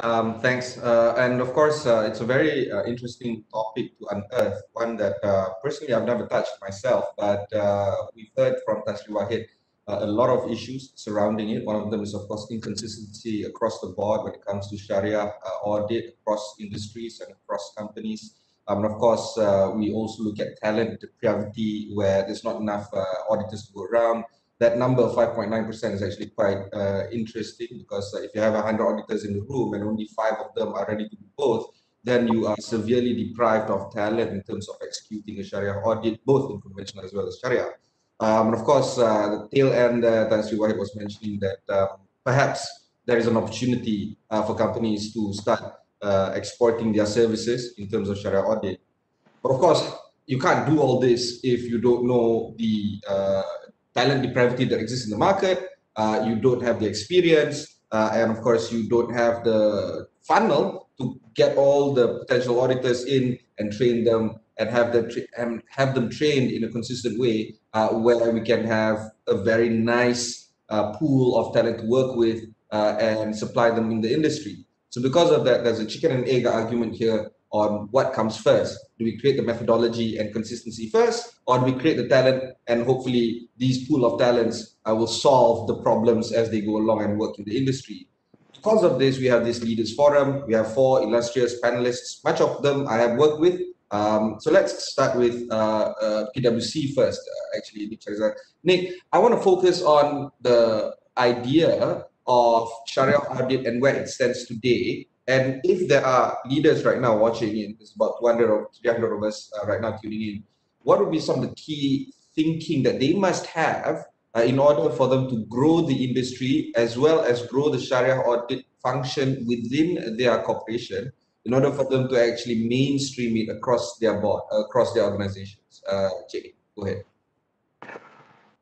Um, thanks. Uh, and of course, uh, it's a very uh, interesting topic to unearth, one that uh, personally I've never touched myself, but uh, we've heard from Tan Sri Wahid uh, a lot of issues surrounding it. One of them is, of course, inconsistency across the board when it comes to Sharia audit across industries and across companies. Um, and of course, we also look at talent depravity, where there's not enough auditors to go around that number of 5.9% is actually quite uh, interesting because uh, if you have 100 auditors in the room and only five of them are ready to do both, then you are severely deprived of talent in terms of executing a Sharia audit, both in conventional as well as Sharia. Um, and of course, uh, the tail end, uh, Tan Sri was mentioning that um, perhaps there is an opportunity uh, for companies to start uh, exporting their services in terms of Sharia audit. But of course, you can't do all this if you don't know the uh, talent depravity that exists in the market, uh, you don't have the experience, uh, and of course, you don't have the funnel to get all the potential auditors in and train them and have them and have them trained in a consistent way, uh, where we can have a very nice uh, pool of talent to work with uh, and supply them in the industry. So because of that, there's a chicken and egg argument here on what comes first. Do we create the methodology and consistency first, or do we create the talent and hopefully these pool of talents uh, will solve the problems as they go along and work in the industry? Because of this, we have this leaders forum. We have four illustrious panelists. Much of them I have worked with. Um, so let's start with uh, uh, PwC first. Uh, actually, Nik Nik, I want to focus on the idea of Sharia audit and where it stands today and if there are leaders right now watching in, there's about 200 or 300 of us uh, right now tuning in, what would be some of the key thinking that they must have uh, in order for them to grow the industry as well as grow the Sharia audit function within their corporation in order for them to actually mainstream it across their board, across their organizations? Uh, Jay, go ahead.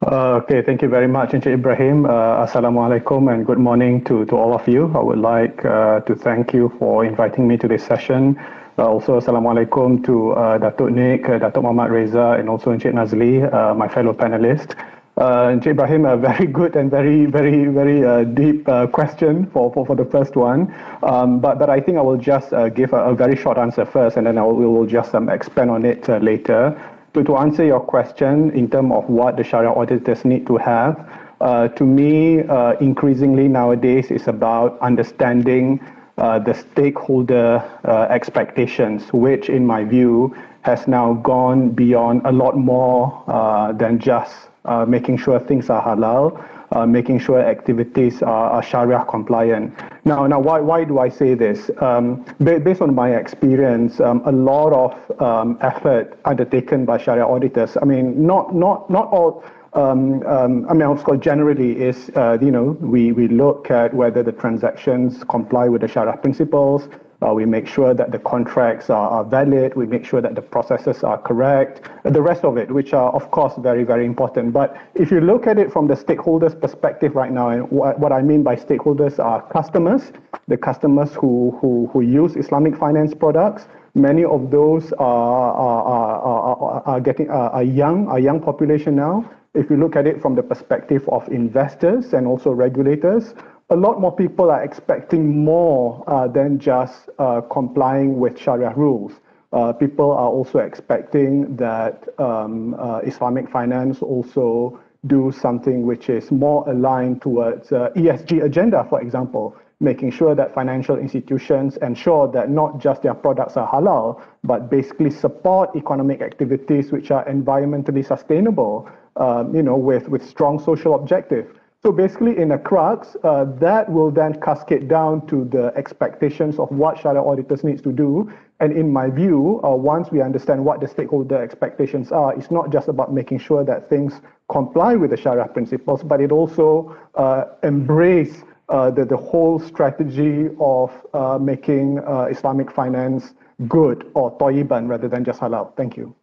Uh, okay, thank you very much, Encik Ibrahim. Uh, Assalamualaikum and good morning to, to all of you. I would like uh, to thank you for inviting me to this session. Uh, also, Assalamualaikum to uh, Datuk Nik, uh, Datuk Muhammad Reza, and also Encik Nazlee, uh, my fellow panelists. Uh, Encik Ibrahim, a very good and very, very, very uh, deep uh, question for, for, for the first one. Um, but, but I think I will just uh, give a, a, very short answer first, and then I will, we will just um, expand on it uh, later to, to answer your question in terms of what the Sharia auditors need to have, uh, to me, uh, increasingly nowadays is about understanding uh, the stakeholder uh, expectations, which in my view has now gone beyond a lot more uh, than just making sure things are halal uh, making sure activities are, are, Sharia compliant. Now, now, why, why do I say this? Um, based on my experience, um, a lot of um, effort undertaken by Sharia auditors. I mean, not not not all. Um, um, I mean, of course, generally is, uh, you know, we, we look at whether the transactions comply with the Sharia principles, uh, we make sure that the contracts are, are, valid. We make sure that the processes are correct. The rest of it, which are of course very, very important. But if you look at it from the stakeholders' perspective right now, and what, what I mean by stakeholders are customers, the customers who, who, who use Islamic finance products. Many of those are, are, are, are, getting, are young, are young population now. If you look at it from the perspective of investors and also regulators, a lot more people are expecting more uh, than just uh, complying with Sharia rules. Uh, people are also expecting that um, uh, Islamic finance also do something which is more aligned towards uh, ESG agenda, for example, making sure that financial institutions ensure that not just their products are halal, but basically support economic activities which are environmentally sustainable, um, you know, with, with strong social objective. So basically, in a crux, uh, that will then cascade down to the expectations of what Sharia auditors needs to do. And in my view, uh, once we understand what the stakeholder expectations are, it's not just about making sure that things comply with the Sharia principles, but it also uh, embrace uh, the, the whole strategy of uh, making uh, Islamic finance good or toyyiban rather than just halal. Thank you.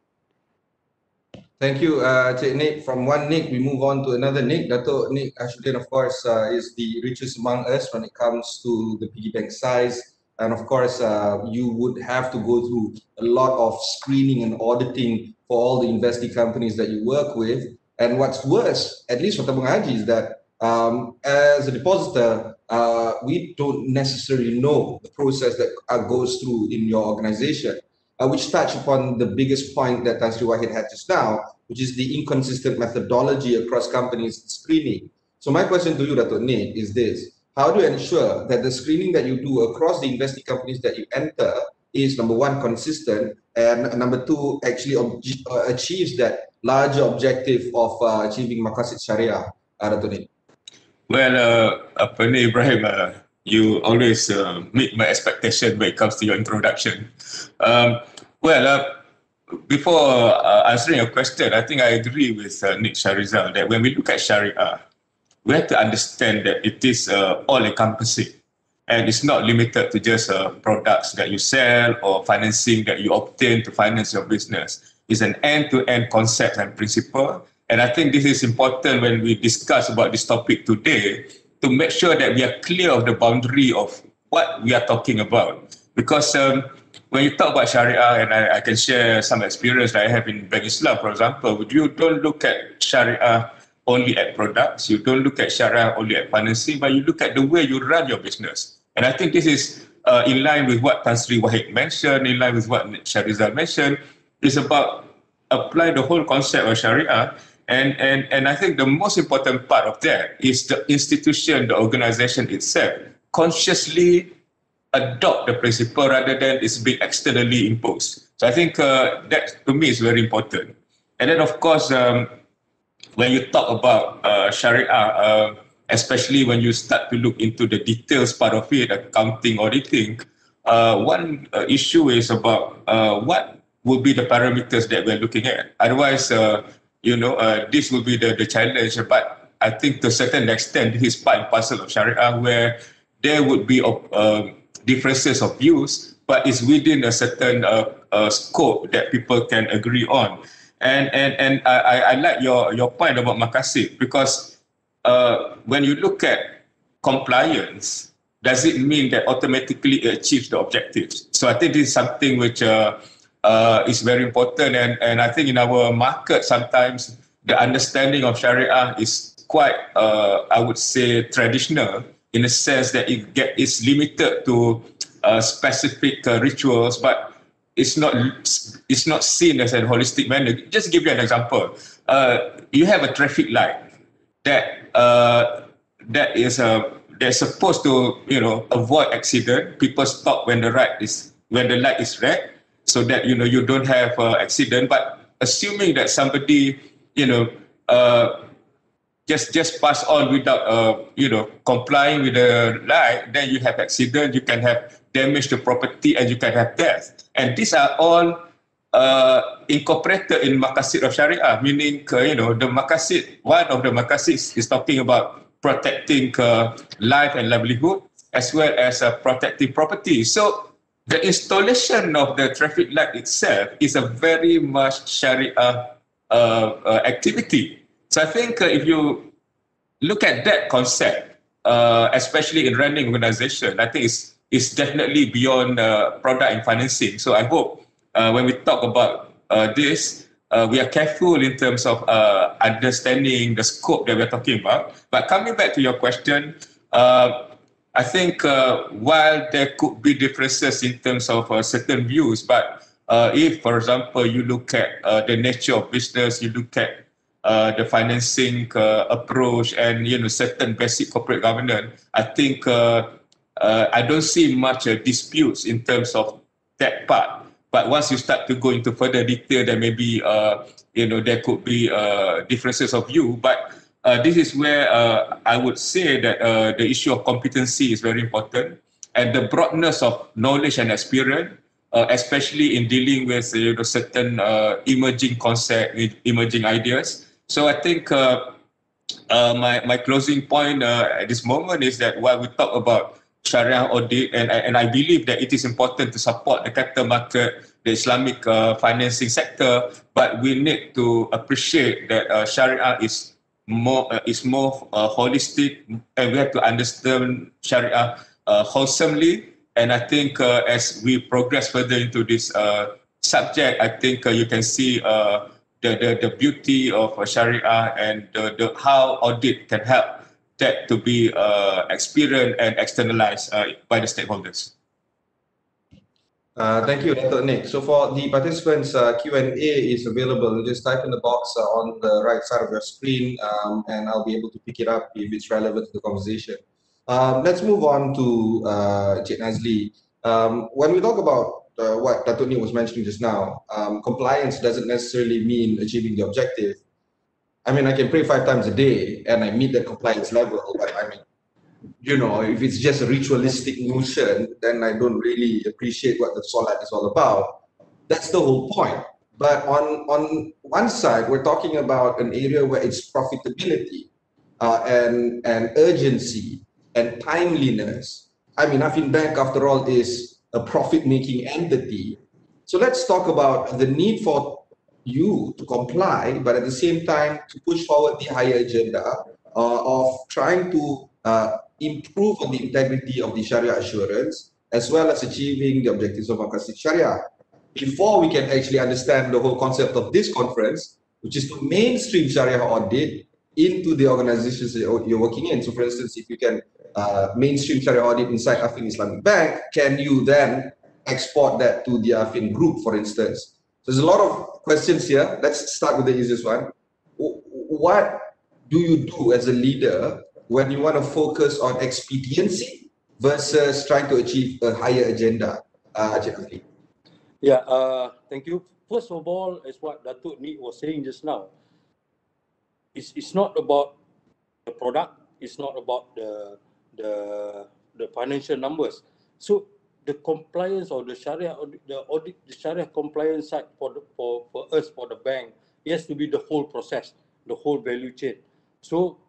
Thank you, uh, Cik Nik. From one Nik, we move on to another Nik. Dato Nik Hasyudeen, of course, uh, is the richest among us when it comes to the piggy bank size. And of course, uh, you would have to go through a lot of screening and auditing for all the investing companies that you work with. And what's worse, at least for Tabung Haji, is that um, as a depositor, uh, we don't necessarily know the process that uh, goes through in your organization, uh, which touch upon the biggest point that Tan Sri Wahid had just now, which is the inconsistent methodology across companies screening. So my question to you, Dato' Nik, is this. How do you ensure that the screening that you do across the investing companies that you enter is number one, consistent, and number two, actually uh, achieves that larger objective of uh, achieving Maqasid Sharia, uh, Dato' Nik? Well, uh, Ibrahim, uh, you always uh, meet my expectation when it comes to your introduction. Um, well, uh, before uh, answering your question, I think I agree with uh, Nik Shahrizal that when we look at Sharia, we have to understand that it is uh, all encompassing and it's not limited to just uh, products that you sell or financing that you obtain to finance your business. It's an end-to-end concept and principle. And I think this is important when we discuss about this topic today to make sure that we are clear of the boundary of what we are talking about. Because um, when you talk about Sharia, and I, I, can share some experience that I have in Islam, for example, you don't look at Sharia only at products. You don't look at Sharia only at financing, but you look at the way you run your business. And I think this is uh, in line with what Tan Sri Wahid mentioned, in line with what Shahrizal mentioned, is about apply the whole concept of Sharia. And, and, and I think the most important part of that is the institution, the organization itself, consciously adopt the principle rather than it's being externally imposed. So I think uh, that to me is very important. And then of course, um, when you talk about uh, Sharia, uh, especially when you start to look into the details part of it, accounting, auditing, uh, one uh, issue is about uh, what will be the parameters that we're looking at. Otherwise, you know, uh, this will be the, the challenge. But I think to a certain extent, this is part and parcel of Sharia where there would be um, differences of views, but it's within a certain uh, uh, scope that people can agree on. And and and I, I like your your point about maqasid because uh, when you look at compliance, does it mean that automatically it achieves the objectives? So I think this is something which uh, is very important, and and I think in our market sometimes the understanding of Sharia is quite, uh, I would say, traditional in the sense that it get is limited to uh, specific uh, rituals, but it's not it's not seen as a holistic manner. Just give you an example. Uh, you have a traffic light that uh, that is uh, they're supposed to you know avoid accident. People stop when the light is when the light is red, so that you know you don't have uh, accident. But assuming that somebody you know uh, just just pass on without uh, you know complying with the light, then you have accident. You can have damage to property and you can have death. And these are all uh, incorporated in maqasid of Sharia, meaning, uh, you know, the maqasid, one of the maqasid is talking about protecting uh, life and livelihood as well as uh, protecting property. So the installation of the traffic light itself is a very much Sharia uh, uh, activity. So I think if you look at that concept, especially in running organization, I think it's is definitely beyond uh, product and financing. So I hope uh, when we talk about uh, this, uh, we are careful in terms of uh, understanding the scope that we're talking about. But coming back to your question, uh, I think while there could be differences in terms of certain views, but if, for example, you look at the nature of business, you look at the financing approach and you know certain basic corporate governance, I think uh, I don't see much uh, disputes in terms of that part. But once you start to go into further detail, then maybe uh, you know there could be uh, differences of view. But uh, this is where uh, I would say that the issue of competency is very important, and the broadness of knowledge and experience, especially in dealing with you know, certain emerging concept, emerging ideas. So I think. my, my closing point at this moment is that while we talk about Sharia audit, and, and I believe that it is important to support the capital market, the Islamic uh, financing sector, but we need to appreciate that uh, Sharia is more uh, is more uh, holistic, and we have to understand Sharia uh, wholesomely. And I think uh, as we progress further into this subject, I think you can see the, the the beauty of Sharia and the, the how audit can help that to be uh, experienced and externalized uh, by the stakeholders? Uh, thank you. Nik. So for the participants, uh, Q&A is available. Just type in the box uh, on the right side of your screen um, and I'll be able to pick it up if it's relevant to the conversation. Um, let's move on to uh, Cik Nazlee. Um, when we talk about uh, what. Nik was mentioning just now, um, compliance doesn't necessarily mean achieving the objective. I mean, I can pray five times a day and I meet the compliance level, but I mean, you know, if it's just a ritualistic notion, then I don't really appreciate what the solat is all about. That's the whole point. But on on one side, we're talking about an area where it's profitability uh, and and urgency and timeliness. I mean, Affin Bank, after all, is a profit-making entity. So let's talk about the need for you to comply, but at the same time to push forward the higher agenda uh, of trying to uh, improve on the integrity of the Sharia assurance as well as achieving the objectives of Maqasid Sharia. Before we can actually understand the whole concept of this conference, which is to mainstream Sharia audit into the organizations you're working in. So, for instance, if you can uh, mainstream Sharia audit inside Affin Islamic Bank, can you then export that to the Affin group, for instance? So, there's a lot of questions here. Let's start with the easiest one. What do you do as a leader when you want to focus on expediency versus trying to achieve a higher agenda, uh, Yeah, uh, thank you. First of all, as what Datuk Nick was saying just now, it's, it's not about the product, it's not about the, the, the financial numbers. So the compliance or the Sharia the audit the Sharia compliance side for the, for for us for the bank it has to be the whole process, the whole value chain. So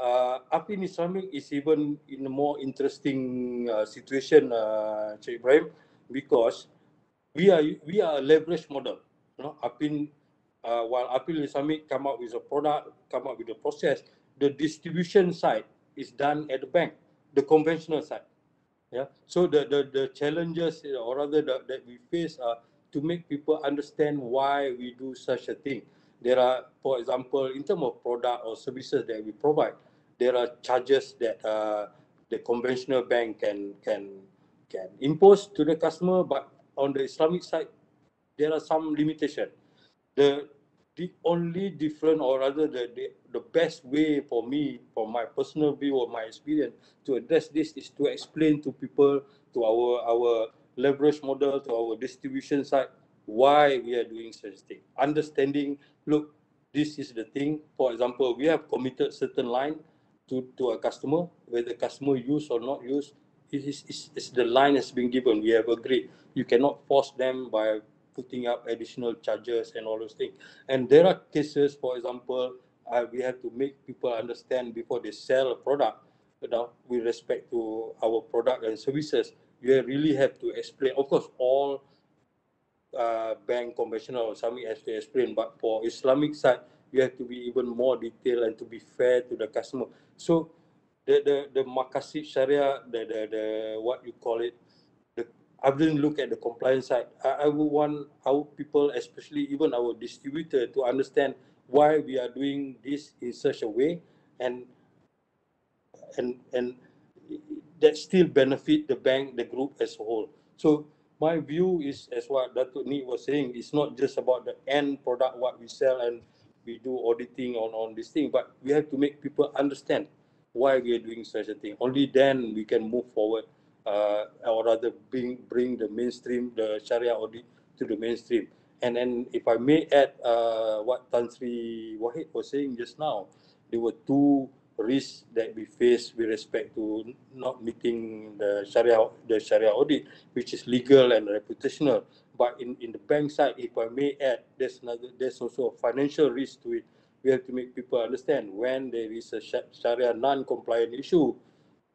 uh, Affin Islamic is even in a more interesting uh, situation, uh, Cik Ibrahim, because we are we are a leverage model. You know, Affin, uh, while Affin Islamic come up with a product, come up with a process, the distribution side is done at the bank, the conventional side. Yeah. So the the the challenges, or rather the, that we face, are to make people understand why we do such a thing. There are, for example, in terms of product or services that we provide, there are charges that uh, the conventional bank can can can impose to the customer, but on the Islamic side, there are some limitation. The the only different or rather the, the the best way for me, from my personal view or my experience, to address this is to explain to people, to our our leverage model, to our distribution side, why we are doing such thing. Understanding, look, this is the thing. For example, we have committed certain line to, to a customer, whether customer use or not use, it is it's the line has been given. We have agreed. You cannot force them by putting up additional charges and all those things. And there are cases, for example, uh, we have to make people understand before they sell a product, you know, with respect to our product and services. You really have to explain. Of course, all uh, bank conventional something has to explain, but for Islamic side, you have to be even more detailed and to be fair to the customer. So the the the Maqasid Sharia, the the the what you call it, the I didn't look at the compliance side. I, I would want our people, especially even our distributor, to understand why we are doing this in such a way and and and that still benefit the bank, the group as a whole. So my view is, as what Datuk Ni was saying, it's not just about the end product, what we sell and we do auditing on, on this thing, but we have to make people understand why we are doing such a thing. Only then we can move forward, uh, or rather bring, bring the mainstream, the Sharia audit to the mainstream. And then if I may add uh, what Tan Sri Wahid was saying just now, there were two risks that we face with respect to not meeting the Sharia the Sharia audit, which is legal and reputational. But in, in the bank side, if I may add, there's another there's also a financial risk to it. We have to make people understand when there is a Sharia non-compliant issue,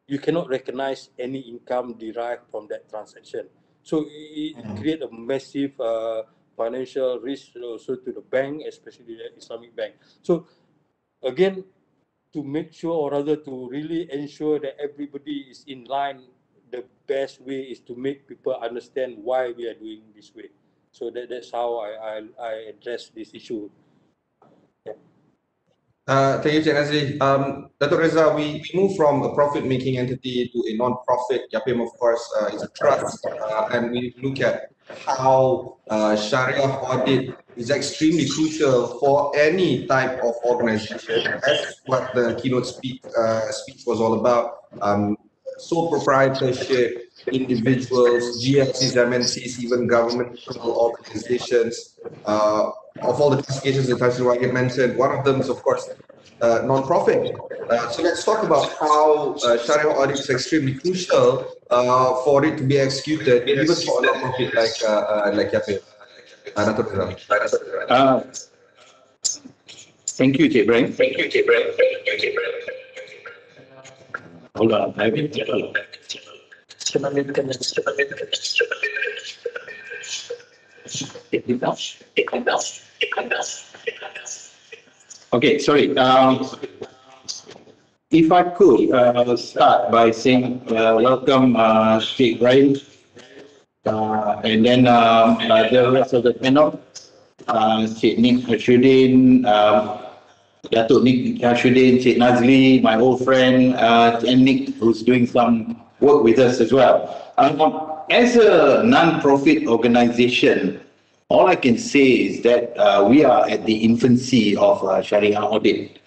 you cannot recognize any income derived from that transaction. So it create a massive uh, financial risk also to the bank, especially the Islamic bank. So again, to make sure or rather to really ensure that everybody is in line the best way is to make people understand why we are doing this way so that that's how i i, I address this issue. Uh, thank you, Cik Nazlee. Um, Dato' Reza, we, we move from a profit-making entity to a non-profit. YAPEIM, of course, uh, is a trust, uh, and we look at how uh, Sharia audit is extremely crucial for any type of organization. That's what the keynote speak, uh, speech was all about. Um, sole proprietorship, individuals, GLCs, MNCs, even governmental organizations, uh, of all the classifications that Tan Sri Wahid mentioned, one of them is, of course, uh, non-profit. Uh, so let's talk about how uh, Sharia audit is extremely crucial uh, for it to be executed, even for a non-profit like uh, uh, like YAPEIM. Uh, thank you, Brian. Thank you. Hold on, I will Okay, sorry. Um, if I could uh, start by saying uh, welcome, uh, Sheikh Ibrahim, uh, and then um, uh, the rest of the panel, uh, Sheikh Nik Datuk Nik Hasyudeen, Sheikh Nazlee, my old friend, uh, and Nik, who's doing some work with us as well. Um, as a non-profit organization, all I can say is that uh, we are at the infancy of uh, Sharia audit.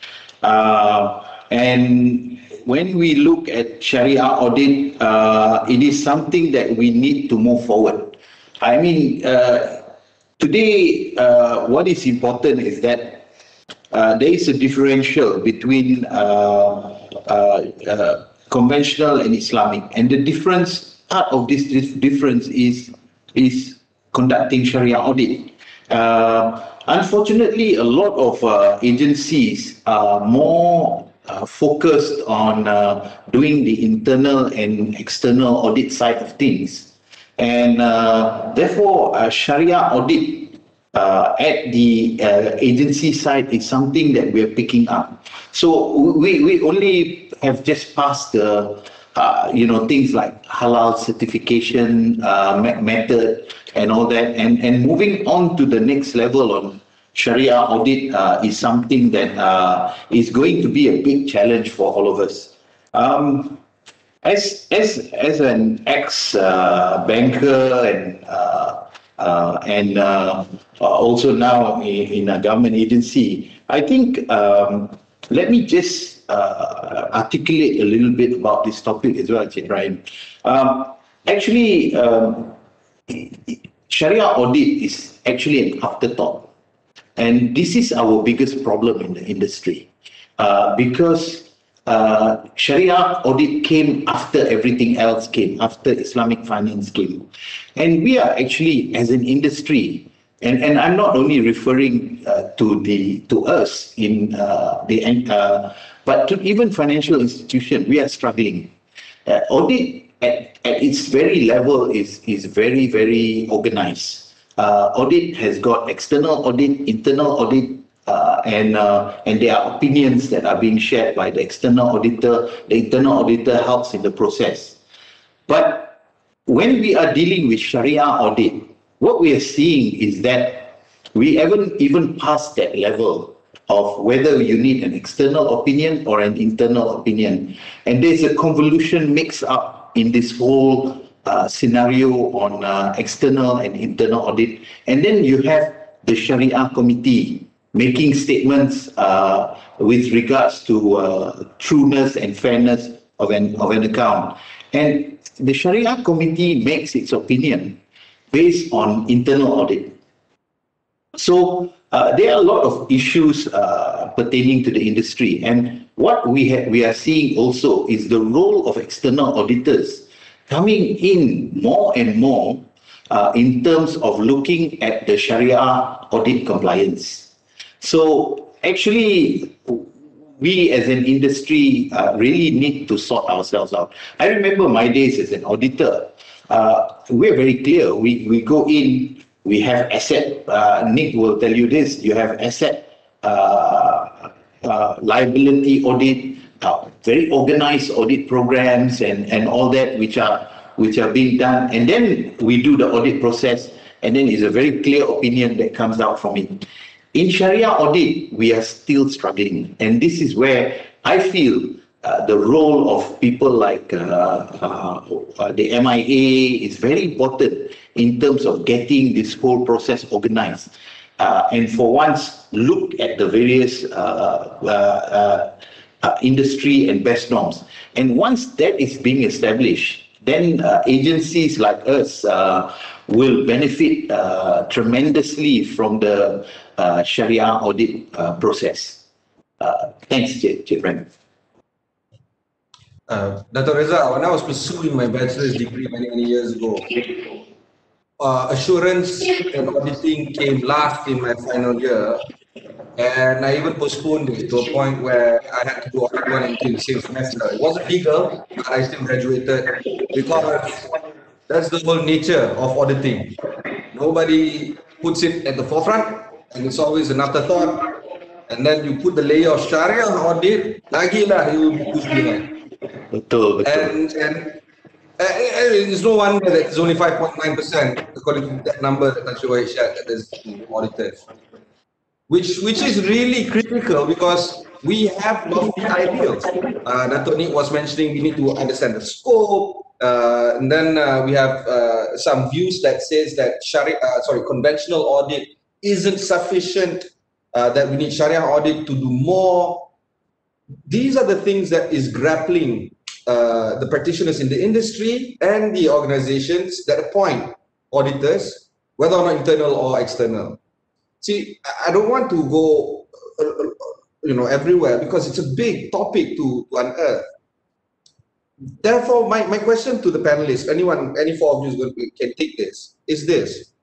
Uh, and when we look at Sharia audit, uh, it is something that we need to move forward. I mean, uh, today, uh, what is important is that there is a differential between conventional and Islamic. And the difference, part of this, difference is, is conducting Sharia audit. Uh, unfortunately, a lot of uh, agencies are more uh, focused on uh, doing the internal and external audit side of things. And uh, therefore, Sharia audit uh, at the agency side is something that we're picking up. So we, we only have just passed the uh, you know, things like halal certification uh, method and all that. And, moving on to the next level on Sharia audit uh, is something that uh, is going to be a big challenge for all of us. Um, as, as, as an ex-banker uh, and uh, and also now in, in, a government agency, I think um, let me just uh, articulate a little bit about this topic as well, Ryan. Um, actually, um, Sharia audit is actually an afterthought. And this is our biggest problem in the industry. Uh, because uh, Sharia audit came after everything else came, after Islamic finance came. And we are actually, as an industry, and, and I'm not only referring uh, to the to us in uh, the uh, but to even financial institution, we are struggling. Uh, audit at, at its very level is, is very, very organized. Uh, audit has got external audit, internal audit, uh, and uh, and there are opinions that are being shared by the external auditor. The internal auditor helps in the process. But when we are dealing with Sharia audit, what we are seeing is that we haven't even passed that level of whether you need an external opinion or an internal opinion. And there's a convolution mix up in this whole uh, scenario on uh, external and internal audit. And then you have the Sharia committee making statements uh, with regards to uh, trueness and fairness of an, of an account. And the Sharia committee makes its opinion based on internal audit. So uh, there are a lot of issues uh, pertaining to the industry. And what we, ha- we are seeing also is the role of external auditors coming in more and more uh, in terms of looking at the Sharia audit compliance. So actually, we as an industry uh, really need to sort ourselves out. I remember my days as an auditor. Uh, we're very clear. We, we go in we have asset, uh, Nik will tell you this, you have asset uh, liability audit, very organized audit programs and, and all that which are which are being done. And then we do the audit process and then it's a very clear opinion that comes out from it. in Sharia audit, we are still struggling. And this is where I feel uh, the role of people like uh, uh, uh the MIA is very important in terms of getting this whole process organized. Uh, and for once, look at the various industry and best norms. And once that is being established, then agencies like us will benefit tremendously from the Sharia audit process. thanks, Cik Brent. Uh, Dr. Reza, when I was pursuing my bachelor's degree many, many years ago, uh, assurance and auditing came last in my final year. And I even postponed it to a point where I had to do audit one and two the same semester. It wasn't legal, but I still graduated because that's the whole nature of auditing. Nobody puts it at the forefront, and it's always an afterthought. And then you put the layer of Sharia audit, lagi lah you pushed behind. Betul, betul. And, and it's no wonder that it's only 5.9% according to that number that Tan Wahid shared that there's auditors. Which, which is really critical because we have lofty ideals. Uh, Dato' Nik was mentioning we need to understand the scope, uh, and then uh, we have uh, some views that says that Sharia, uh, sorry, conventional audit isn't sufficient, uh, that we need Sharia audit to do more, these are the things that is grappling uh, the practitioners in the industry and the organizations that appoint auditors, whether or not internal or external. See, I don't want to go, uh, uh, you know, everywhere because it's a big topic to, to unearth. Therefore, my, my question to the panelists, anyone, any four of you can take this, is this.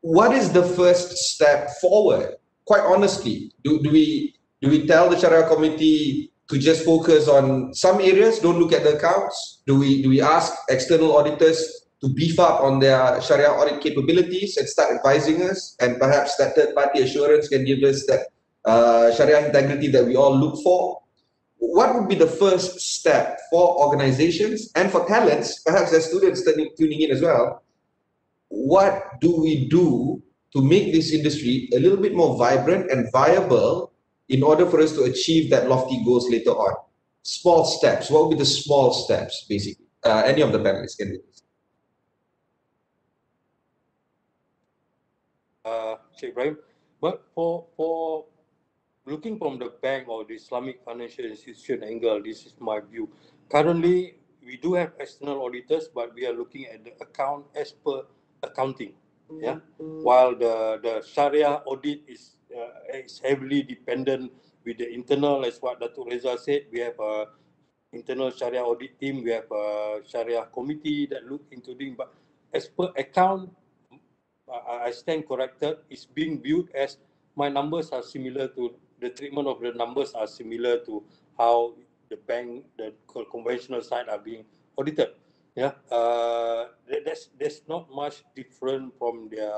What is the first step forward? Quite honestly, do, do we do we tell the Sharia committee to just focus on some areas, don't look at the accounts? Do we do we ask external auditors to beef up on their Sharia audit capabilities and start advising us? And perhaps that third party assurance can give us that uh, Sharia integrity that we all look for. What would be the first step for organizations and for talents, perhaps as students tuning in as well? What do we do to make this industry a little bit more vibrant and viable in order for us to achieve that lofty goals later on? Small steps. What would be the small steps, basically? Uh, any of the panelists can do this. Uh, Sheikh Ibrahim, but for for looking from the bank or the Islamic financial institution angle, this is my view. Currently, we do have external auditors, but we are looking at the account as per accounting. Yeah, while the the Sharia audit is uh, is heavily dependent with the internal, as what Datuk Reza said, we have a internal Sharia audit team, we have a Sharia committee that look into doing, but as per account, I stand corrected, it's being viewed as my numbers are similar to, the treatment of the numbers are similar to how the bank, the conventional side are being audited. Yeah, uh, that's that's not much different from their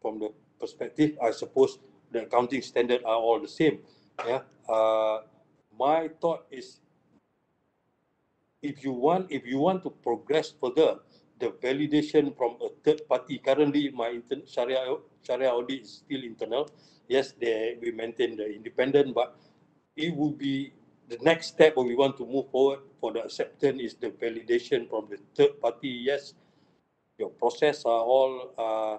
from the perspective. I suppose the accounting standard are all the same. Yeah. Uh, my thought is, if you want, if you want to progress further, the validation from a third party. Currently, my inter- Sharia Sharia audit is still internal. Yes, they we maintain the independent, but it will be the next step when we want to move forward for the acceptance is the validation from the third party. Yes, your process are all uh,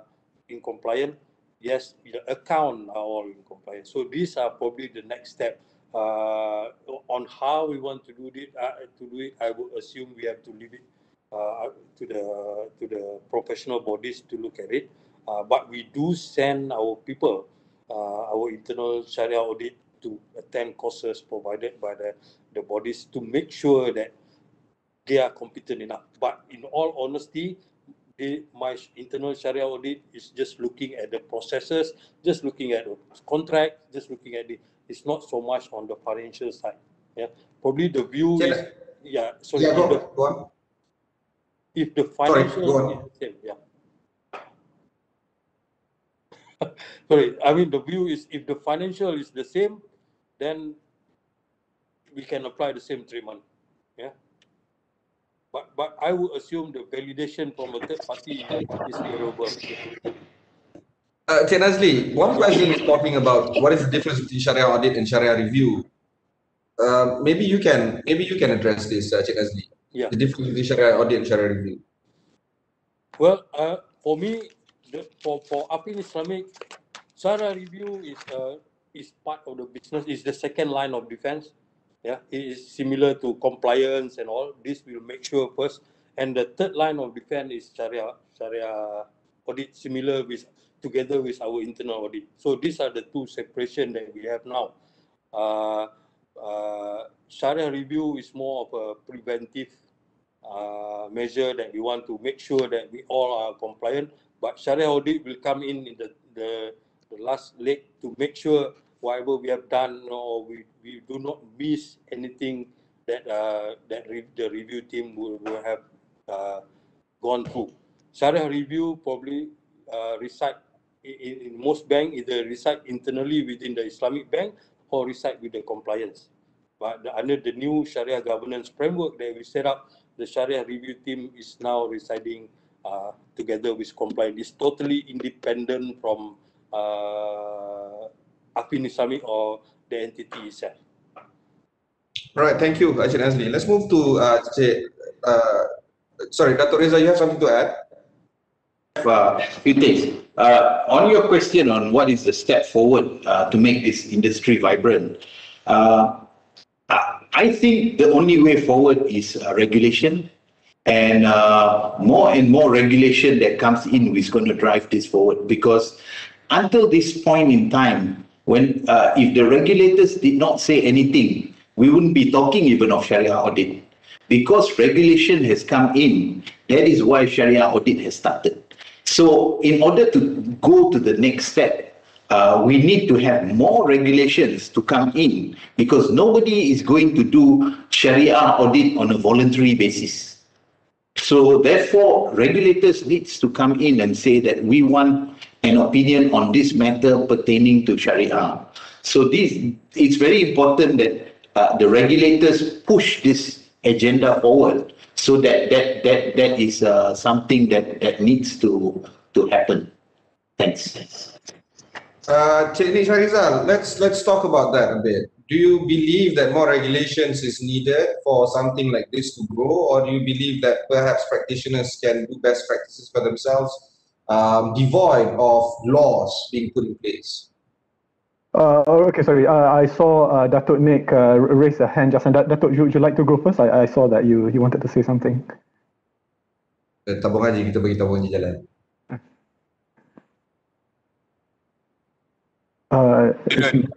in compliance yes, the account are all in compliance. So these are probably the next step uh, on how we want to do it. Uh, to do it, I would assume we have to leave it uh, to the to the professional bodies to look at it. Uh, but we do send our people, uh, our internal Sharia audit to attend courses provided by the, the bodies to make sure that they are competent enough. But in all honesty, my internal Sharia audit is just looking at the processes, just looking at the contract, just looking at the, it's not so much on the financial side. Yeah, probably the view yeah. is, yeah, so yeah, if, the, go if the financial, Sorry, is same, yeah. Sorry, I mean the view is if the financial is the same, then we can apply the same treatment. But but I would assume the validation from a third party is irrelevant. Uh, uh, Cik Nazlee, one question is talking about what is the difference between Sharia audit and Sharia review. Uh, maybe you can maybe you can address this, uh. Yeah. The difference between Sharia audit and Sharia review. Well, uh, for me, the, for for Affin Islamic, Sharia review is uh, is part of the business. Is the second line of defense. Yeah, it is similar to compliance and all. This will make sure first, and the third line of defense is Sharia Sharia audit, similar with together with our internal audit. So these are the two separation that we have now. Uh, uh, Sharia review is more of a preventive uh, measure that we want to make sure that we all are compliant. But Sharia audit will come in in the, the, the last leg to make sure whatever we have done or we, we do not miss anything that uh, that re- the review team will, will have uh, gone through. Sharia review probably uh, reside in, in most bank either reside internally within the Islamic bank or reside with the compliance. But the, under the new Sharia governance framework that we set up, the Sharia review team is now residing uh, together with compliance. It's totally independent from uh, Affin Islamic or the entity itself. Right, thank you, Cik Nazlee. Let's move to uh, uh, sorry, Dato' Reza, you have something to add? uh, few things. Uh, on your question on what is the step forward uh, to make this industry vibrant, uh, I- I think the only way forward is uh, regulation and uh, more and more regulation that comes in is going to drive this forward because until this point in time, when uh, if the regulators did not say anything, we wouldn't be talking even of Sharia audit because regulation has come in. That is why Sharia audit has started. So, in order to go to the next step, uh, we need to have more regulations to come in because nobody is going to do Sharia audit on a voluntary basis. So therefore, regulators needs to come in and say that we want an opinion on this matter pertaining to Sharia. So this it's very important that uh, the regulators push this agenda forward so that that that that is uh, something that that needs to to happen. Thanks. Uh, Lee let's let's talk about that a bit. Do you believe that more regulations is needed for something like this to grow, or do you believe that perhaps practitioners can do best practices for themselves, um, devoid of laws being put in place? Uh, okay, sorry. Uh, I saw uh, Datuk Nik uh, raise a hand just now. Dat- Datuk, would you like to go first? I, I saw that you, you wanted to say something. Tabung haji, kita bagi tabung haji jalan. Uh, Good.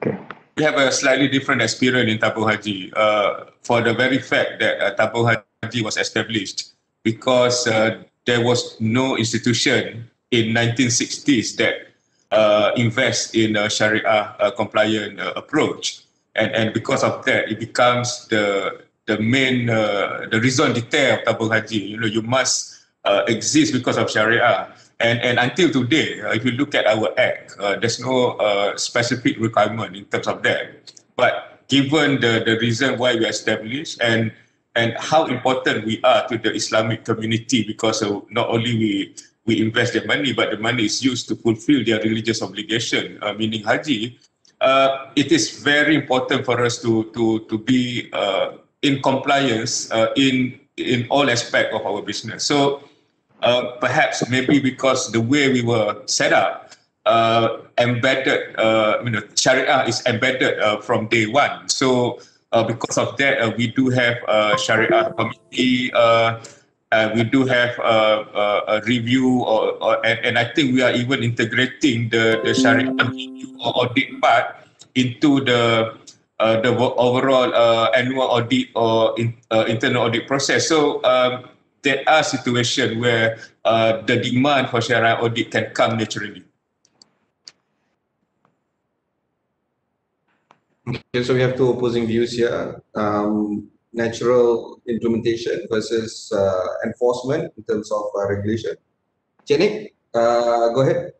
okay. we have a slightly different experience in Tabung Haji uh, for the very fact that uh, Tabung Haji was established because uh, there was no institution in 1960s that uh, invest in a Sharia uh, compliant uh, approach, and and because of that, it becomes the the main uh, the raison d'etre of Tabung Haji. You know, you must uh, exist because of Sharia. And, and until today, uh, if you look at our act, there's no specific requirement in terms of that. But given the, the reason why we established and and how important we are to the Islamic community, because uh, not only we we invest the money, but the money is used to fulfill their religious obligation, uh, meaning haji. Uh, it is very important for us to to to be uh, in compliance uh, in in all aspect of our business. So uh, perhaps maybe because the way we were set up, embedded, you know, Sharia is embedded from day one. So uh, because of that, uh, we do have a Sharia committee. Uh, uh, we do have uh, uh, a review, or, or and, and I think we are even integrating the the Sharia review or audit part into the uh, the overall uh, annual audit or in, uh, internal audit process. So um, there are situations where uh, the demand for Sharia audit can come naturally. Okay, so we have two opposing views here. Um, natural implementation versus uh, enforcement in terms of uh, regulation. Nik, uh, go ahead.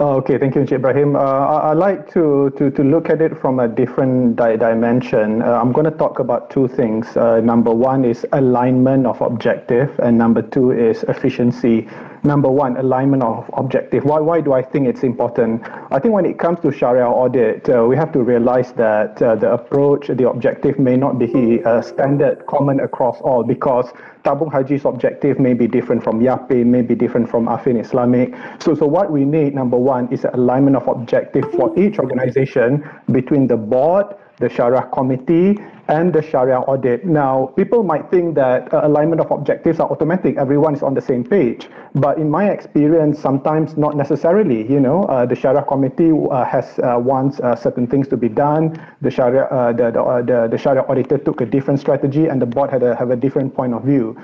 Oh, okay, thank you, Encik Ibrahim. Uh, I, I like to, to, to look at it from a different di dimension. Uh, I'm going to talk about two things. Uh, number one is alignment of objective, and number two is efficiency. Number one, alignment of objective. Why, why do I think it's important? I think when it comes to Sharia audit, uh, we have to realize that uh, the approach, the objective may not be a standard common across all because Tabung Haji's objective may be different from YAPE, may be different from Affin Islamic. So, so what we need, number one, is alignment of objective for each organization between the board, the Sharia committee, and the Sharia audit. Now, people might think that uh, alignment of objectives are automatic. Everyone is on the same page. But in my experience, sometimes not necessarily. You know, uh, the Sharia committee uh, has uh, wants uh, certain things to be done. The Sharia, uh, the, the, the, the, Sharia auditor took a different strategy, and the board had a, have a different point of view.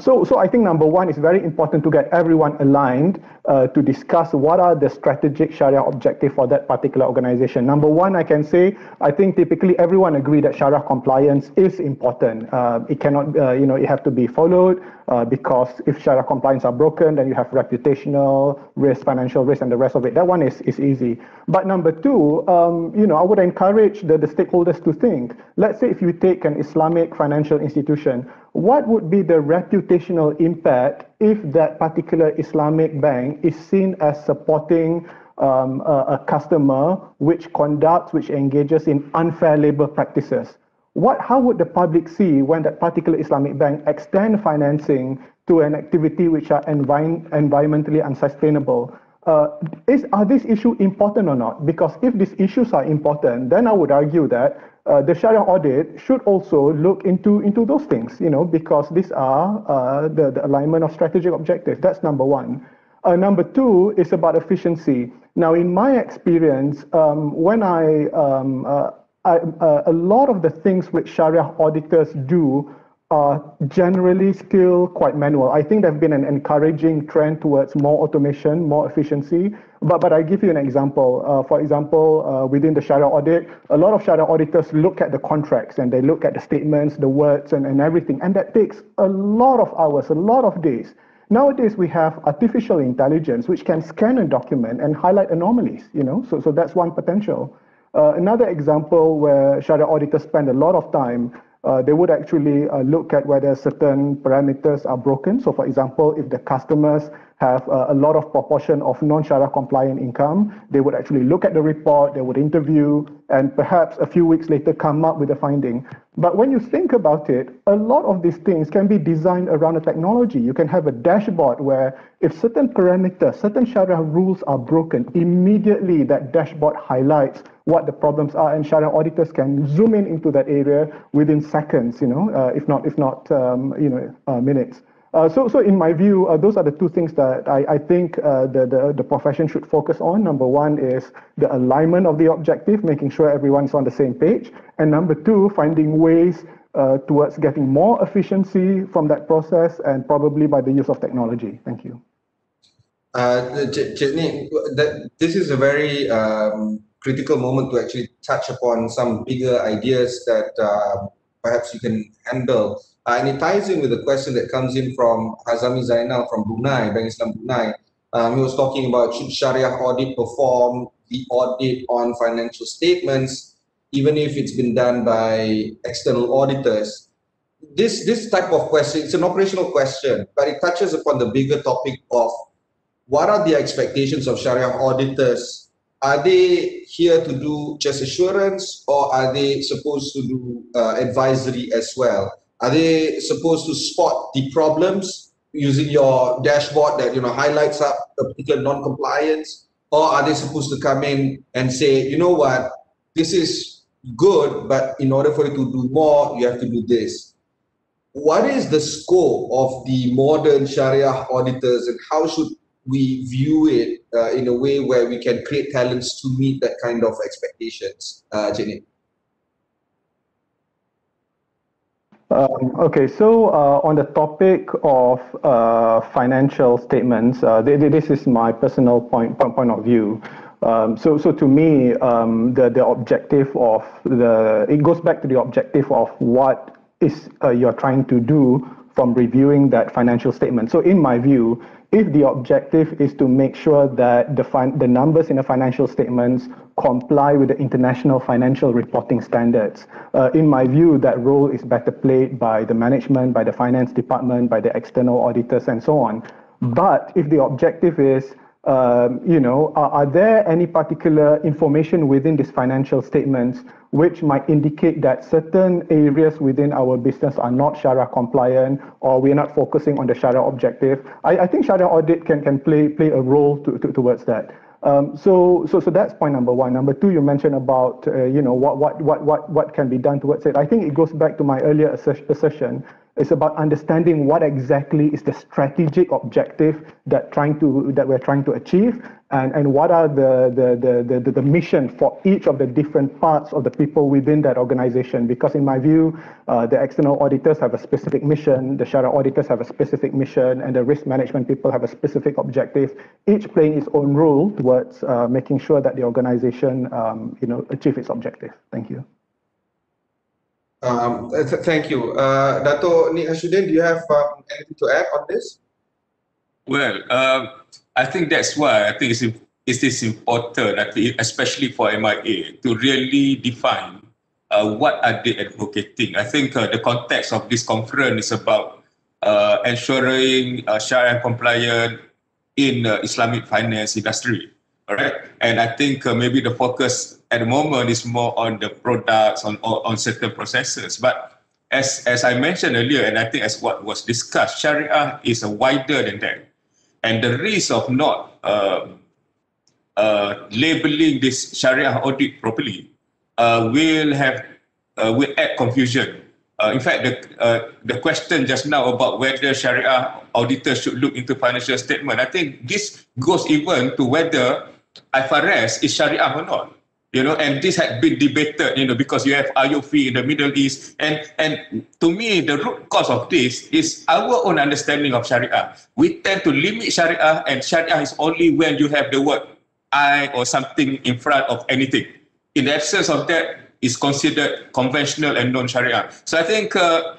so, so I think number one is very important to get everyone aligned to discuss what are the strategic Sharia objective for that particular organization. Number one, I can say, I think typically everyone agree that Sharia compliance is important. Uh, it cannot, uh, you know, it have to be followed uh, because if Sharia compliance are broken, then you have reputational risk, financial risk, and the rest of it. That one is, is easy. But number two, um, you know, I would encourage the, the stakeholders to think. Let's say if you take an Islamic financial institution, what would be the reputational impact if that particular Islamic bank is seen as supporting um, a, a customer which conducts, which engages in unfair labor practices? What, how would the public see when that particular Islamic bank extend financing to an activity which are envi environmentally unsustainable? Uh, is, are these issues important or not? Because if these issues are important, then I would argue that uh, the Sharia audit should also look into, into those things, you know, because these are uh, the, the alignment of strategic objectives. That's number one. Uh, number two is about efficiency. Now, in my experience, um, when I um, uh, I, uh, a lot of the things which Sharia auditors do are generally still quite manual. I think there's been an encouraging trend towards more automation, more efficiency. But, but I give you an example. Uh, for example, uh, within the Sharia audit, a lot of Sharia auditors look at the contracts and they look at the statements, the words, and, and everything. And that takes a lot of hours, a lot of days. Nowadays, we have artificial intelligence which can scan a document and highlight anomalies, you know, so, so that's one potential. Uh, another example where Sharia auditors spend a lot of time, uh, they would actually uh, look at whether certain parameters are broken. So for example, if the customers have uh, a lot of proportion of non-Sharia compliant income, they would actually look at the report, they would interview, and perhaps a few weeks later come up with a finding. But when you think about it, a lot of these things can be designed around a technology. You can have a dashboard where if certain parameters, certain Sharia rules are broken, immediately that dashboard highlights what the problems are, and Sharia auditors can zoom in into that area within seconds, you know, uh, if not if not um, you know uh, minutes. Uh, so, so in my view, uh, those are the two things that I, I think uh, the, the, the profession should focus on. Number one is the alignment of the objective, making sure everyone's on the same page. And number two, finding ways uh, towards getting more efficiency from that process and probably by the use of technology. Thank you. Uh, that, this is a very um, critical moment to actually touch upon some bigger ideas that uh, perhaps you can handle uh, and it ties in with the question that comes in from Hazami Zainal from Brunei, Bank Islam Brunei. Um, he was talking about should Sharia audit perform the audit on financial statements, even if it's been done by external auditors. This, this type of question, it's an operational question, but it touches upon the bigger topic of what are the expectations of Sharia auditors? Are they here to do just assurance or are they supposed to do uh, advisory as well? Are they supposed to spot the problems using your dashboard that you know highlights up a particular non-compliance, or are they supposed to come in and say, you know what, this is good, but in order for you to do more, you have to do this. What is the scope of the modern Sharia auditors, and how should we view it uh, in a way where we can create talents to meet that kind of expectations, uh? Um, okay, so uh, on the topic of uh, financial statements, uh, th this is my personal point point, point of view. Um, so, so to me, um, the the objective of the it goes back to the objective of what is uh, you're trying to do from reviewing that financial statement. So in my view, if the objective is to make sure that the, fin- the numbers in the financial statements comply with the international financial reporting standards, uh, in my view, that role is better played by the management, by the finance department, by the external auditors, and so on. But if the objective is um, you know, are, are, there any particular information within these financial statements which might indicate that certain areas within our business are not Sharia compliant or we're not focusing on the Sharia objective? I, I think Sharia audit can, can play, play a role to, to, towards that. Um, so, so, so that's point number one. Number two, you mentioned about, uh, you know, what, what, what, what, what can be done towards it. I think it goes back to my earlier assertion it's about understanding what exactly is the strategic objective that trying to that we're trying to achieve and, and what are the, the, the, the, the mission for each of the different parts of the people within that organization. Because in my view, uh, the external auditors have a specific mission, the Sharia auditors have a specific mission, and the risk management people have a specific objective, each playing its own role towards uh, making sure that the organization um, you know, achieve its objective. Thank you. Um, th thank you. Uh, Dato Nik Hasyudeen, do you have um, anything to add on this? Well, um, I think that's why I think it's, it is important, I think, especially for MIA, to really define uh, what are they advocating. I think uh, the context of this conference is about uh, ensuring uh, Sharia compliant in uh, Islamic finance industry. All right. And I think uh, maybe the focus at the moment is more on the products, on, on certain processes. But as, as I mentioned earlier, and I think as what was discussed, Sharia is a wider than that. And the risk of not uh, uh, labeling this Sharia audit properly uh, will have uh, will add confusion. Uh, in fact, the uh, the question just now about whether Sharia auditors should look into financial statement, I think this goes even to whether IFRS is Sharia or not. You know, and this had been debated, you know, because you have AAOIFI in the Middle East. And and to me, the root cause of this is our own understanding of Sharia. We tend to limit Sharia, and Sharia is only when you have the word I or something in front of anything. In the absence of that, is considered conventional and non-Sharia. So I think uh,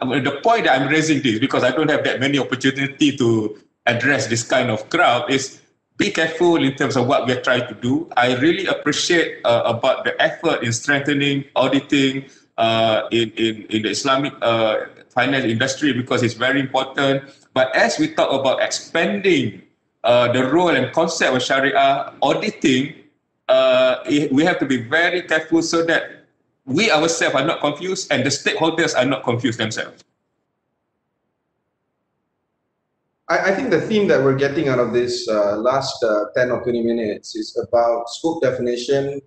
the point that I'm raising this, because I don't have that many opportunity to address this kind of crowd, is be careful in terms of what we're trying to do. I really appreciate uh, about the effort in strengthening auditing uh, in, in, in the Islamic uh, finance industry because it's very important. But as we talk about expanding uh, the role and concept of Sharia auditing, uh, we have to be very careful so that we ourselves are not confused and the stakeholders are not confused themselves. I, I, think the theme that we're getting out of this uh, last uh, 10 or 20 minutes is about scope definition,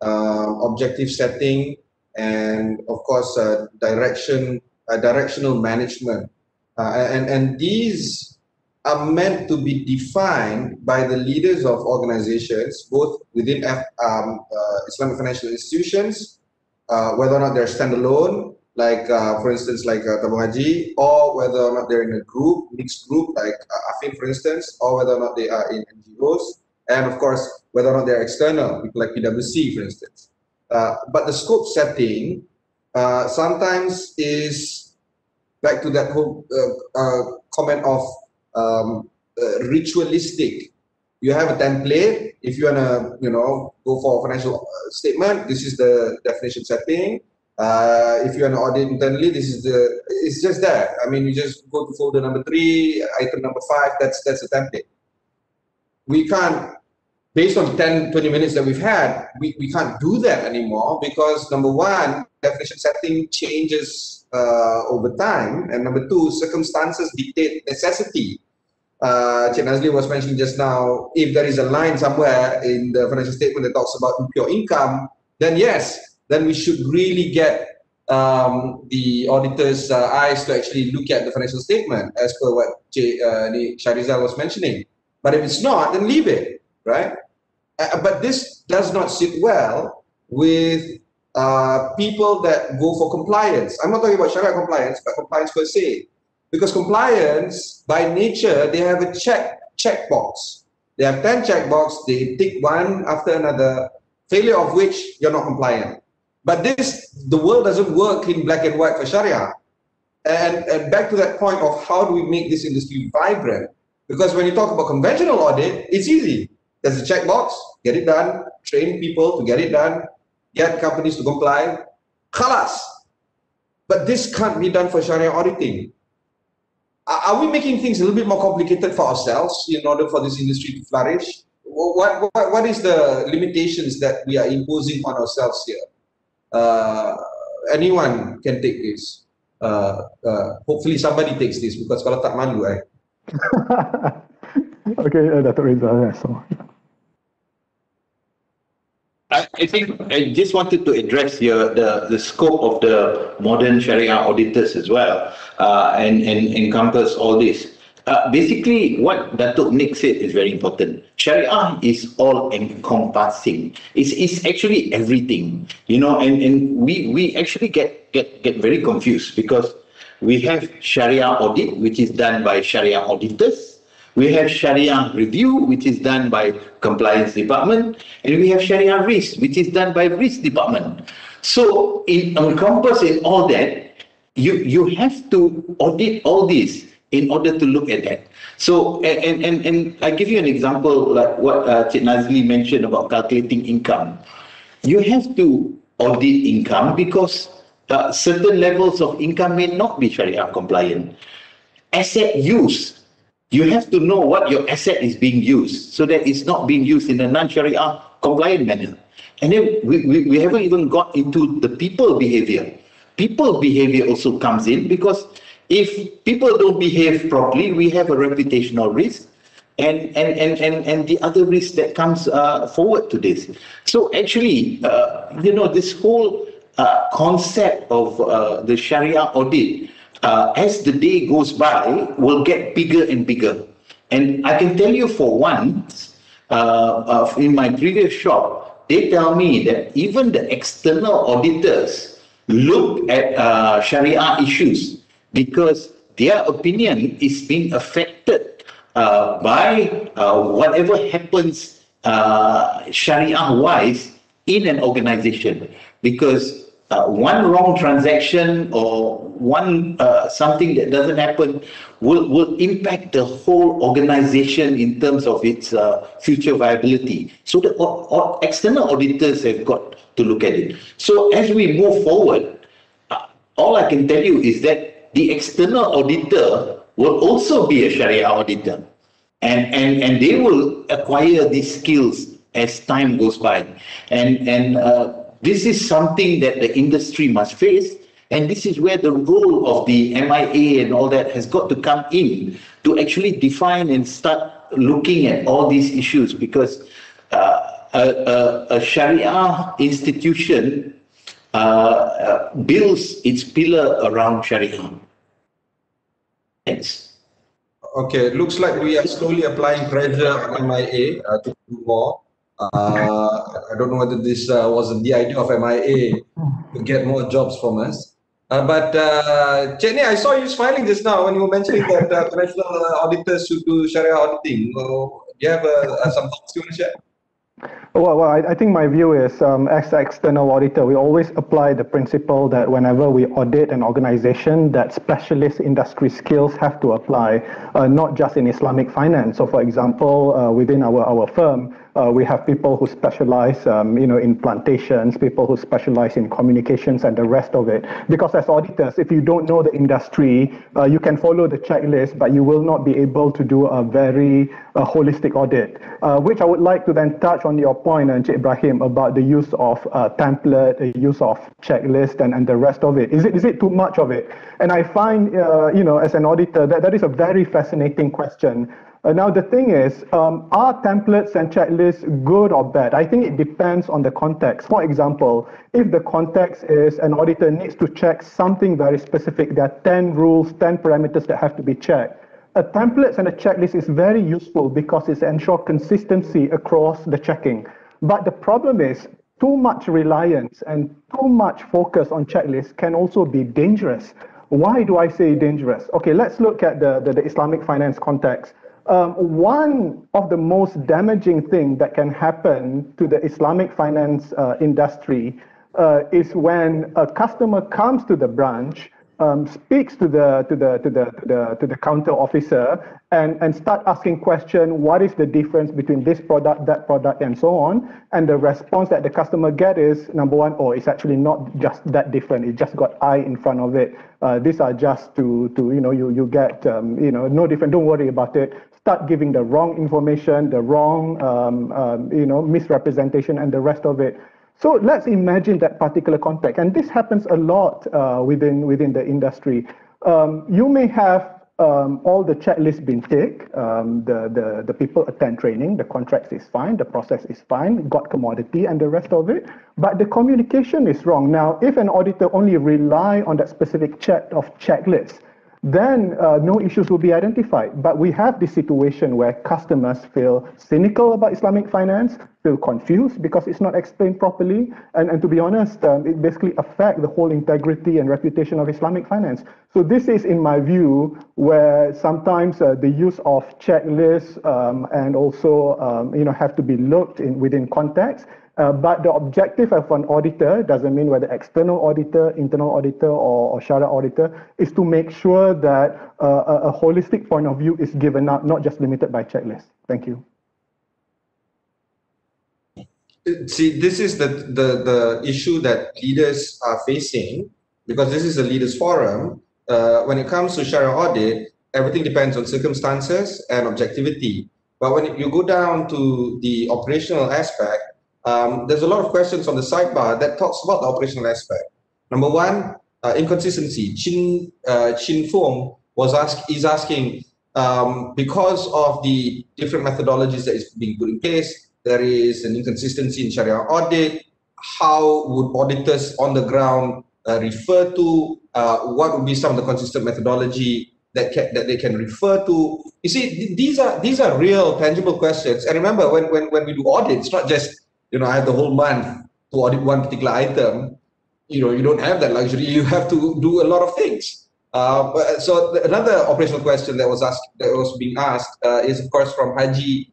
uh, objective setting, and of course, uh, direction, uh, directional management. Uh, and, and these are meant to be defined by the leaders of organizations, both within F, um, Islamic financial institutions, whether or not they're standalone, like uh, for instance like uh, Tabung Haji or whether or not they're in a group mixed group like uh, Affin for instance or whether or not they are in NGOs and of course whether or not they're external like PwC for instance. Uh, but the scope setting uh, sometimes is back to that whole uh, uh, comment of um, uh, ritualistic. You have a template. If you want to you know go for a financial statement this is the definition setting uh, if you want to audit internally, this is the, it's just that. I mean, you just go to folder number three, item number five, that's, that's a template. We can't, based on 10, 20 minutes that we've had, we, we can't do that anymore because number one, definition setting changes uh, over time. And number two, circumstances dictate necessity. Uh, Cik Nazlee was mentioning just now, if there is a line somewhere in the financial statement that talks about pure income, then yes, then we should really get um, the auditor's uh, eyes to actually look at the financial statement as per what uh, Shahrizal was mentioning. But if it's not, then leave it, right? Uh, but this does not sit well with uh, people that go for compliance. I'm not talking about Sharia compliance, but compliance per se. Because compliance, by nature, they have a check checkbox. They have 10 checkbox, they tick one after another, failure of which you're not compliant. But this, the world doesn't work in black and white for Sharia. And, and back to that point of how do we make this industry vibrant? Because when you talk about conventional audit, it's easy. There's a checkbox, get it done, train people to get it done, get companies to comply, khalas. But this can't be done for Sharia auditing. Are we making things a little bit more complicated for ourselves in order for this industry to flourish? What, what, what is the limitations that we are imposing on ourselves here? Uh, anyone can take this. Uh, uh, hopefully somebody takes this because kalau tak malu eh. okay, uh, Dato' Rizal. So. I, I think I just wanted to address your, the, the scope of the modern Sharia auditors as well uh, and, and encompass all this. Uh, basically, what Datuk Nik said is very important. Sharia is all encompassing. It's, it's actually everything, you know, and, and we, we actually get, get, get very confused because we have Sharia audit, which is done by Sharia auditors. We have Sharia review, which is done by compliance department, and we have Sharia risk, which is done by risk department. So in encompassing all that, you, you have to audit all this in order to look at that. So, and, and, and I give you an example like what uh, Nazlee mentioned about calculating income. You have to audit income because uh, certain levels of income may not be Sharia compliant. Asset use, you have to know what your asset is being used so that it's not being used in a non-Sharia compliant manner. And then we, we, we haven't even got into the people behavior. People behavior also comes in because if people don't behave properly, we have a reputational risk and and and and, and the other risk that comes uh, forward to this. So actually, uh, you know, this whole uh, concept of uh, the Sharia audit, uh, as the day goes by, will get bigger and bigger. And I can tell you for once, uh, in my previous shop, they tell me that even the external auditors look at Sharia issues because their opinion is being affected uh, by uh, whatever happens uh, Sharia wise in an organization. Because uh, one wrong transaction or one uh, something that doesn't happen will, will impact the whole organization in terms of its uh, future viability. So the external auditors have got to look at it. So as we move forward, all I can tell you is that the external auditor will also be a Sharia auditor. And, and, and they will acquire these skills as time goes by. And, and uh, this is something that the industry must face. And this is where the role of the MIA and all that has got to come in to actually define and start looking at all these issues because uh, a, a, a Sharia institution uh, uh, builds its pillar around Sharia. Thanks. Okay, looks like we are slowly applying pressure on MIA uh, to do more. Uh, I don't know whether this uh, was the idea of MIA to get more jobs from us. Uh, but uh, I saw you smiling just now when you were mentioning that uh, professional auditors should do Sharia auditing. Do you have uh, some thoughts you want to share? Well, well I, I, think my view is um, as external auditor, we always apply the principle that whenever we audit an organization, that specialist industry skills have to apply, uh, not just in Islamic finance. So, for example, uh, within our, our firm, uh, we have people who specialize, um, you know, in plantations, people who specialize in communications and the rest of it. Because as auditors, if you don't know the industry, uh, you can follow the checklist, but you will not be able to do a very uh, holistic audit. Uh, which I would like to then touch on your point, Encik Ibrahim, about the use of uh, template, the use of checklist, and, and the rest of it. Is it is it too much of it? And I find, uh, you know, as an auditor, that that is a very fascinating question. Uh, now, the thing is, um, are templates and checklists good or bad? I think it depends on the context. For example, if the context is an auditor needs to check something very specific, there are 10 rules, 10 parameters that have to be checked. A template and a checklist is very useful because it ensures consistency across the checking. But the problem is, too much reliance and too much focus on checklists can also be dangerous. Why do I say dangerous? Okay, let's look at the, the, the Islamic finance context. Um, one of the most damaging thing that can happen to the Islamic finance uh, industry uh, is when a customer comes to the branch um, speaks to the to the to the to the to the counter officer and and start asking question what is the difference between this product that product and so on? And the response that the customer get is number one oh it's actually not just that different. It just got i in front of it. Uh, these are just to to you know you you get um, you know no different. Don't worry about it start giving the wrong information the wrong um, um you know misrepresentation and the rest of it so let's imagine that particular context, and this happens a lot uh, within within the industry. Um, you may have um, all the checklists been ticked, um, the, the, the people attend training, the contracts is fine, the process is fine, got commodity and the rest of it, but the communication is wrong. Now, if an auditor only rely on that specific check of checklists, then uh, no issues will be identified. But we have this situation where customers feel cynical about Islamic finance, feel confused because it's not explained properly. And, and to be honest, um, it basically affects the whole integrity and reputation of Islamic finance. So this is, in my view, where sometimes uh, the use of checklists um, and also um, you know have to be looked in within context uh, but the objective of an auditor doesn't mean whether external auditor, internal auditor, or, or Sharia auditor is to make sure that uh, a, a, holistic point of view is given out, not just limited by checklist. Thank you. See, this is the, the, the issue that leaders are facing because this is a leaders forum. Uh, when it comes to Sharia audit, everything depends on circumstances and objectivity. But when you go down to the operational aspect, um, there's a lot of questions on the sidebar that talks about the operational aspect. Number one, uh, inconsistency. Chin uh, Chin Fong was ask is asking um, because of the different methodologies that is being put in place. There is an inconsistency in Sharia audit. How would auditors on the ground uh, refer to? Uh, what would be some of the consistent methodology that that they can refer to? You see, th these are these are real, tangible questions. And remember, when when when we do audits, not just you know, I have the whole month to audit one particular item, you know, you don't have that luxury. You have to do a lot of things. Uh, so another operational question that was asked, that was being asked, uh, is of course from Haji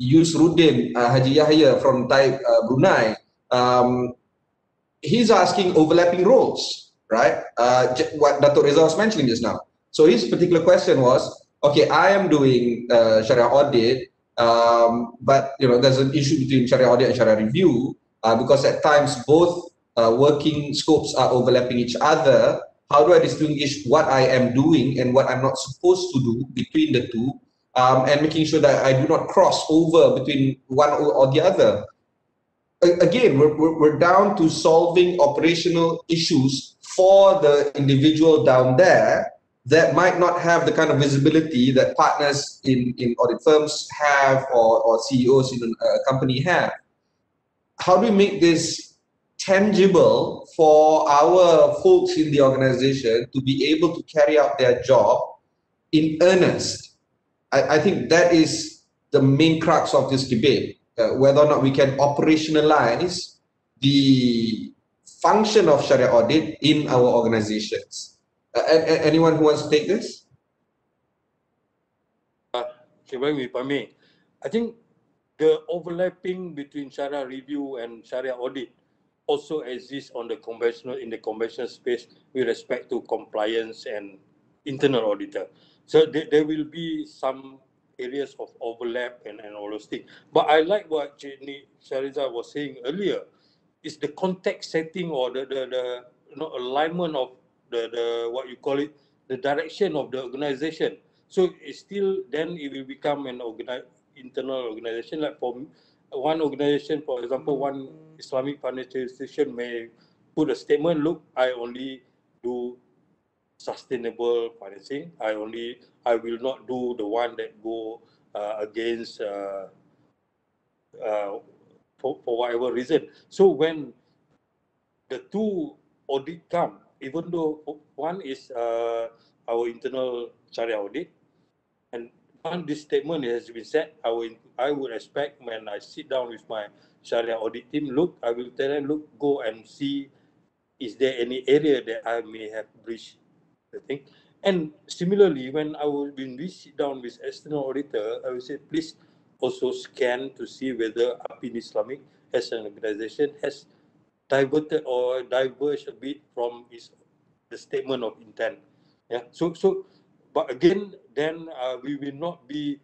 Yusruddin, uh, Haji Yahya from Thai, uh, Brunei. Um, he's asking overlapping roles, right? Uh, what Dato Reza was mentioning just now. So his particular question was, okay, I am doing uh, Sharia audit um, but you know, there's an issue between Sharia audit and Sharia review uh, because at times both uh, working scopes are overlapping each other. How do I distinguish what I am doing and what I'm not supposed to do between the two, um, and making sure that I do not cross over between one or the other? Again, we're, we're down to solving operational issues for the individual down there that might not have the kind of visibility that partners in, in audit firms have or, or CEOs in a company have. How do we make this tangible for our folks in the organization to be able to carry out their job in earnest? I, I think that is the main crux of this debate, uh, whether or not we can operationalize the function of Sharia audit in our organizations. Anyone who wants to take this? Uh, if I I think the overlapping between Sharia review and Sharia audit also exists on the conventional in the conventional space with respect to compliance and internal auditor. So there, there will be some areas of overlap and, and all those things. But I like what Jenny Shariza was saying earlier. Is the context setting or the, the, the you know, alignment of the the what you call it the direction of the organization. So it's still then it will become an organi- internal organization. Like for one organization for example one islamic financial institution may put a statement look i only do sustainable financing. I only i will not do the one that go uh, against uh, uh, for, for whatever reason. So when the two audit come even though one is uh, our internal Sharia audit, and one this statement has been said, I will, I would expect when I sit down with my Sharia audit team, look, I will tell them, look, go and see, is there any area that I may have breached the thing? And similarly, when I will when we sit down with external auditor, I will say, please also scan to see whether Apin Islamic as an organization has diverted or diverged a bit from its the statement of intent. Yeah. So so, but again, then uh, we will not be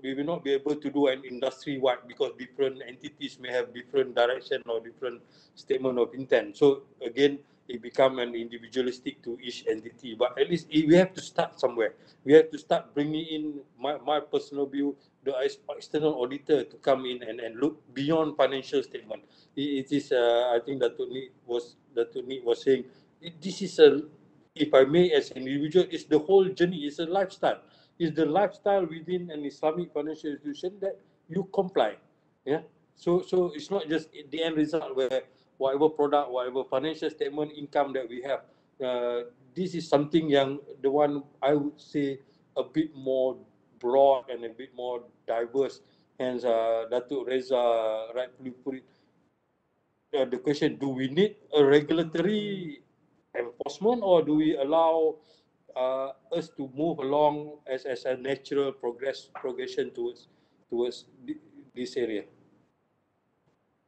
we will not be able to do an industry wide because different entities may have different direction or different statement of intent. So again, it become an individualistic to each entity. But at least we have to start somewhere. We have to start bringing in my, my personal view, the external auditor to come in and, and look beyond financial statement. it, it is, uh, I think that was that was saying, this is a, if I may, as an individual, it's the whole journey. It's a lifestyle. It's the lifestyle within an Islamic financial institution that you comply. Yeah. So so it's not just the end result where whatever product, whatever financial statement income that we have. Uh, this is something yang the one I would say a bit more broad and a bit more diverse. Hence, uh, Datuk Reza rightfully put it. Uh, the question: Do we need a regulatory enforcement, or do we allow uh, us to move along as, as a natural progress progression towards towards this area?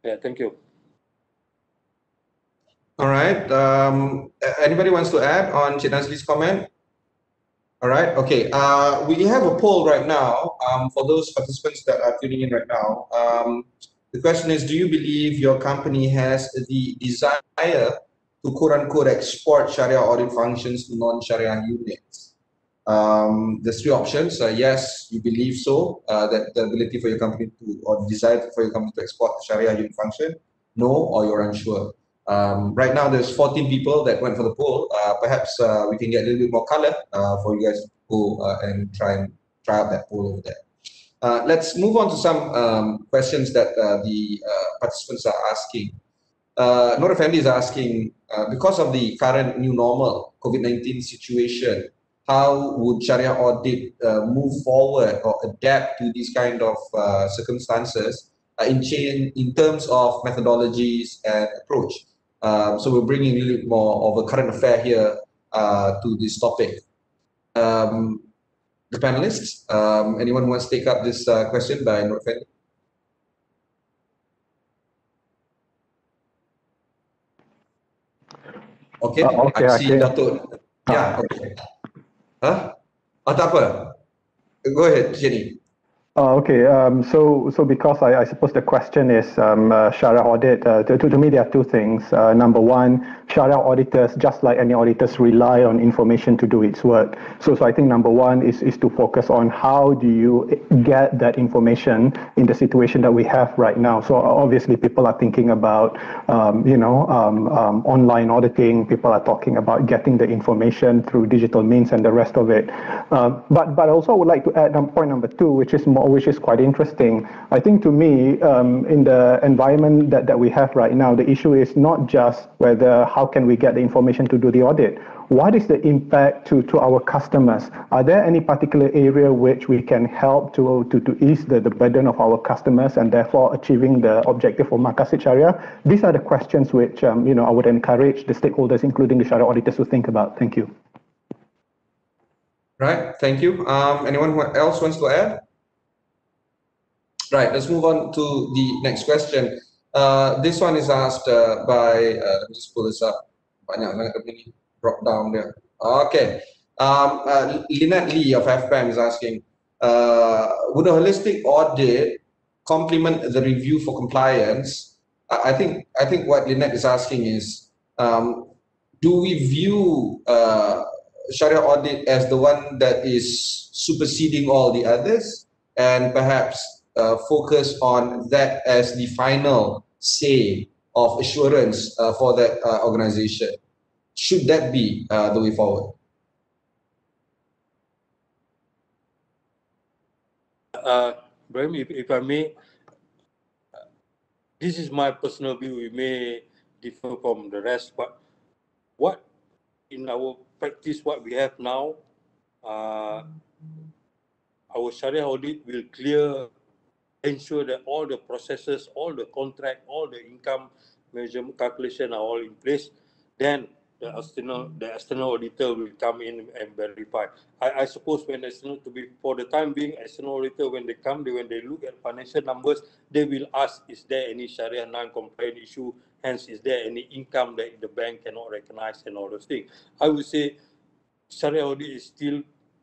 Yeah, thank you. All right. Um, anybody wants to add on Cik Nazlee's comment? All right. Okay. Uh, we have a poll right now um, for those participants that are tuning in right now. Um, the question is, do you believe your company has the desire to quote unquote export Sharia audit functions to non-Sharia units? Um, there's three options. Uh, yes, you believe so, uh, that the ability for your company to, or desire for your company to export Sharia unit function. No, or you're unsure. Um, right now, there's 14 people that went for the poll. Uh, perhaps uh, we can get a little bit more color uh, for you guys to go uh, and try and try out that poll over there. Uh, let's move on to some um, questions that uh, the participants are asking. Uh, Nora is asking, because of the current new normal COVID-19 situation, how would Sharia audit move forward or adapt to these kind of circumstances in, chain, in terms of methodologies and approach? Um, so we're bringing a little bit more of a current affair here uh, to this topic. Um, the panelists, um, anyone who wants to take up this uh, question by Norfendi? Okay, uh, okay, I see okay. Datuk. Yeah, okay. Huh? Oh, tak apa. Go ahead, Jenny. Uh, okay, um, so so because I, I suppose the question is um, uh, audit. Uh, to, to me, there are two things. Uh, number one, Sharia auditors, just like any auditors, rely on information to do its work. So so I think number one is is to focus on how do you get that information in the situation that we have right now. So obviously, people are thinking about um, you know um, um, online auditing. People are talking about getting the information through digital means and the rest of it. Uh, but but also, I would like to add point number two, which is more which is quite interesting. I think to me, um, in the environment that, that we have right now, the issue is not just whether how can we get the information to do the audit. What is the impact to, to our customers? Are there any particular area which we can help to, to, to ease the, the burden of our customers and therefore achieving the objective of Maqasid Sharia? These are the questions which um, you know I would encourage the stakeholders, including the Sharia auditors, to think about. Thank you. Right, thank you. Um, anyone else wants to add? Right, let's move on to the next question. Uh, this one is asked uh, by, uh, let me just pull this up. Banyak sangat ini drop down there. Okay. Um, uh, Lynette Lee of FPAM is asking, uh, would a holistic audit complement the review for compliance? I, I think I think what Lynette is asking is, um, do we view uh, Sharia audit as the one that is superseding all the others? And perhaps uh, focus on that as the final say of assurance uh, for that uh, organization. Should that be uh, the way forward? Uh, Brahim, if, if I may, this is my personal view. We may differ from the rest, but what in our practice, what we have now, uh, our Sharia audit will clear ensure that all the processes, all the contract, all the income measurement calculation are all in place. Then the external the external auditor will come in and verify. I, I suppose when external to be for the time being, external auditor when they come, they when they look at financial numbers, they will ask, is there any Sharia non-compliant issue? Hence, is there any income that the bank cannot recognize and all those things? I would say Sharia audit is still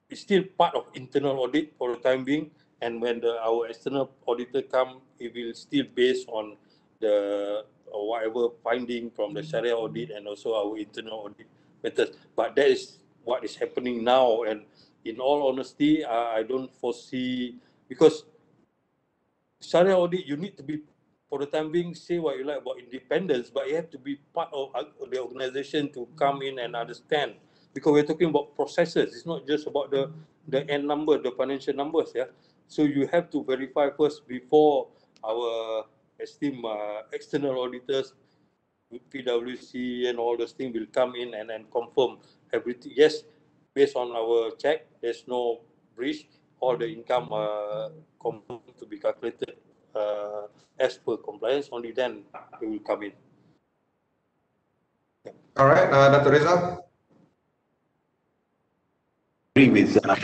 is still part of internal audit for the time being. And when the, our external auditor come, it will still based on the or whatever finding from the Sharia audit and also our internal audit methods. But that is what is happening now. And in all honesty, uh, I don't foresee because Sharia audit, you need to be for the time being say what you like about independence, but you have to be part of the organization to come in and understand because we're talking about processes. It's not just about the the end number, the financial numbers. Yeah, so you have to verify first before our esteemed uh, external auditors, PwC and all those things will come in and, and confirm everything. Yes, based on our check, there's no breach. All the income uh, confirmed to be calculated uh, as per compliance. Only then it will come in. All right, uh, Dr. Reza. Agree with uh,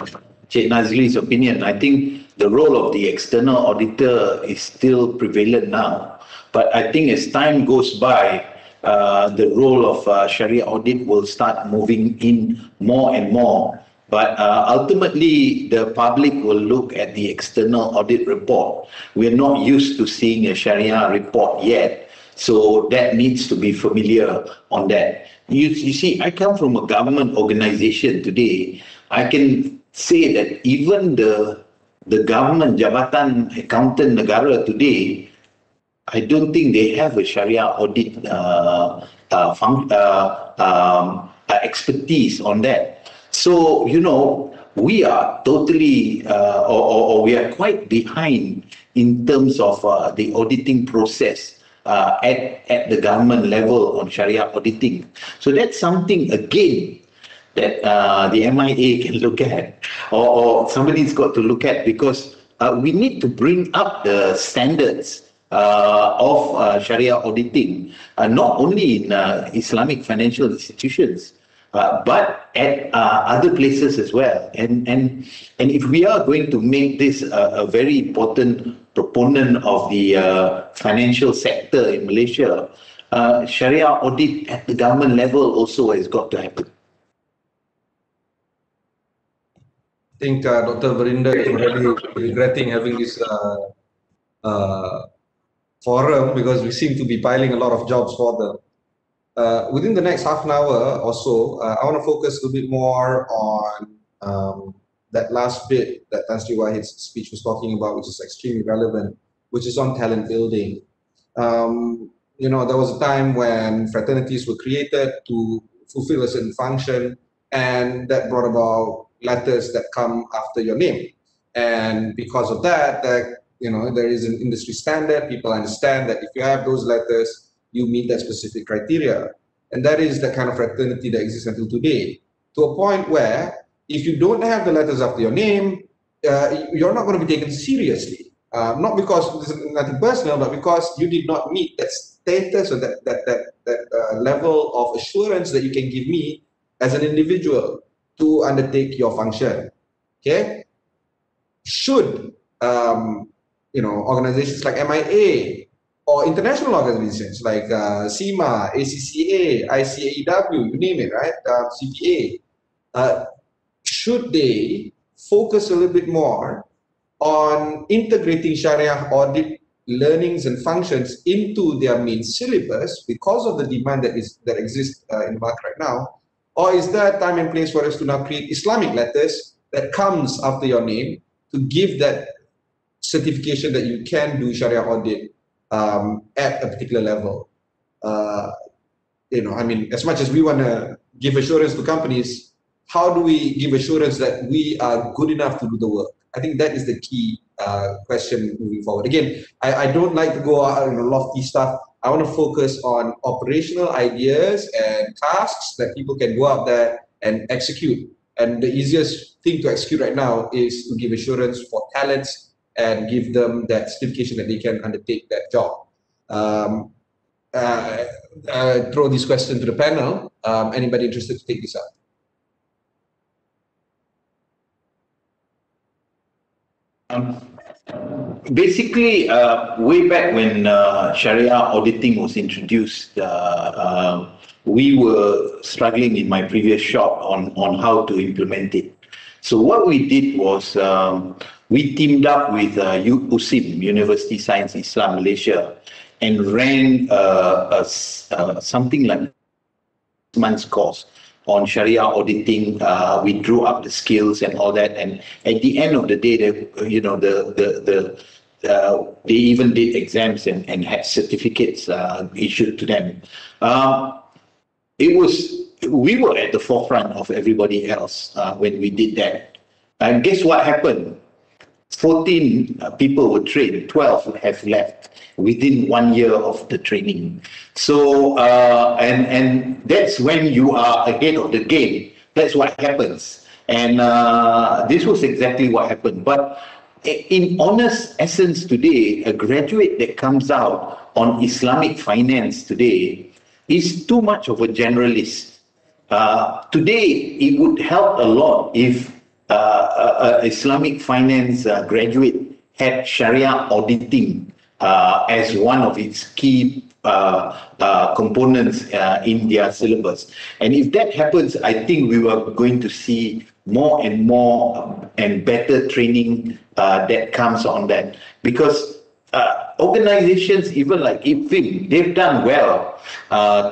Cik Nazlee's opinion. I think the role of the external auditor is still prevalent now. But I think as time goes by, uh, the role of uh, Sharia audit will start moving in more and more. But uh, ultimately, the public will look at the external audit report. We're not used to seeing a Sharia report yet. So that needs to be familiar on that. You, you see, I come from a government organization today. I can say that even the the government Jabatan Akauntan Negara today, I don't think they have a Sharia audit uh, uh, fun, uh, um, uh, expertise on that. So, you know, we are totally, uh, or, or, or, we are quite behind in terms of uh, the auditing process at, at the government level on Sharia auditing. So that's something, again, that uh, the MIA can look at or, or somebody's got to look at because uh, we need to bring up the standards uh, of uh, Sharia auditing, uh, not only in uh, Islamic financial institutions, but at other places as well. And, and, and if we are going to make this a very important proponent of the financial sector in Malaysia, Sharia audit at the government level also has got to happen. Think uh, Dr. Verinder is already regretting having this uh, uh, forum because we seem to be piling a lot of jobs for them. Uh, within the next half an hour or so, I want to focus a little bit more on um, that last bit that Tan Sri Wahid's speech was talking about, which is extremely relevant, which is on talent building. Um, you know, there was a time when fraternities were created to fulfill a certain function, and that brought about letters that come after your name. And because of that, that you know, there is an industry standard. People understand that if you have those letters, you meet that specific criteria. And that is the kind of fraternity that exists until today. To a point where if you don't have the letters after your name, uh, you're not going to be taken seriously. Uh, not because there's nothing personal, but because you did not meet that status or that that that, that uh, level of assurance that you can give me as an individual to undertake your function. Okay. Should um, you know organizations like MIA or international organizations like uh, CIMA, ACCA, ICAEW, you name it, right? Uh, CPA, uh, should they focus a little bit more on integrating Sharia audit learnings and functions into their main syllabus because of the demand that is that exists uh, in the market right now? Or is there a time and place for us to now create Islamic letters that comes after your name to give that certification that you can do Sharia audit um, at a particular level? Uh, you know, I mean, as much as we want to give assurance to companies, how do we give assurance that we are good enough to do the work? I think that is the key uh, question moving forward. Again, I, I don't like to go out in lofty stuff. I want to focus on operational ideas and tasks that people can go out there and execute. And the easiest thing to execute right now is to give assurance for talents and give them that certification that they can undertake that job. Um, uh, uh, throw this question to the panel. Um, anybody interested to take this up? Um, basically, uh, way back when uh, Sharia auditing was introduced, uh, uh, we were struggling in my previous shop on, on how to implement it. So what we did was um, we teamed up with uh, USIM, University Science Islam Malaysia, and ran uh, a, uh, something like month's course on Sharia auditing. Uh, we drew up the skills and all that. And at the end of the day, they, you know, the the the uh, they even did exams and, and had certificates uh, issued to them. Um, it was we were at the forefront of everybody else uh, when we did that. And guess what happened? 14 uh, people were trained, 12 have left within one year of the training. So, uh, and, and that's when you are ahead of the game. That's what happens. And uh, this was exactly what happened. But in honest essence today, a graduate that comes out on Islamic finance today is too much of a generalist. Uh, today, it would help a lot if uh, a, Islamic finance uh, graduate had Sharia auditing uh, as one of its key uh, uh, components in their syllabus. And if that happens, I think we are going to see more and more and better training that comes on that. Because organizations, even like IBFIM, they've done well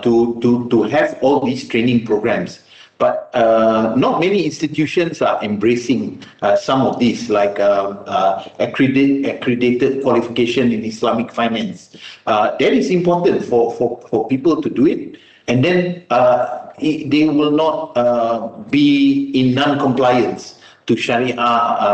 to, to, to have all these training programs. But uh, not many institutions are embracing uh, some of these, like uh, uh accredited, accredited qualification in Islamic finance. Uh, that is important for, for, for people to do it. And then uh, they will not be in non-compliance to Sharia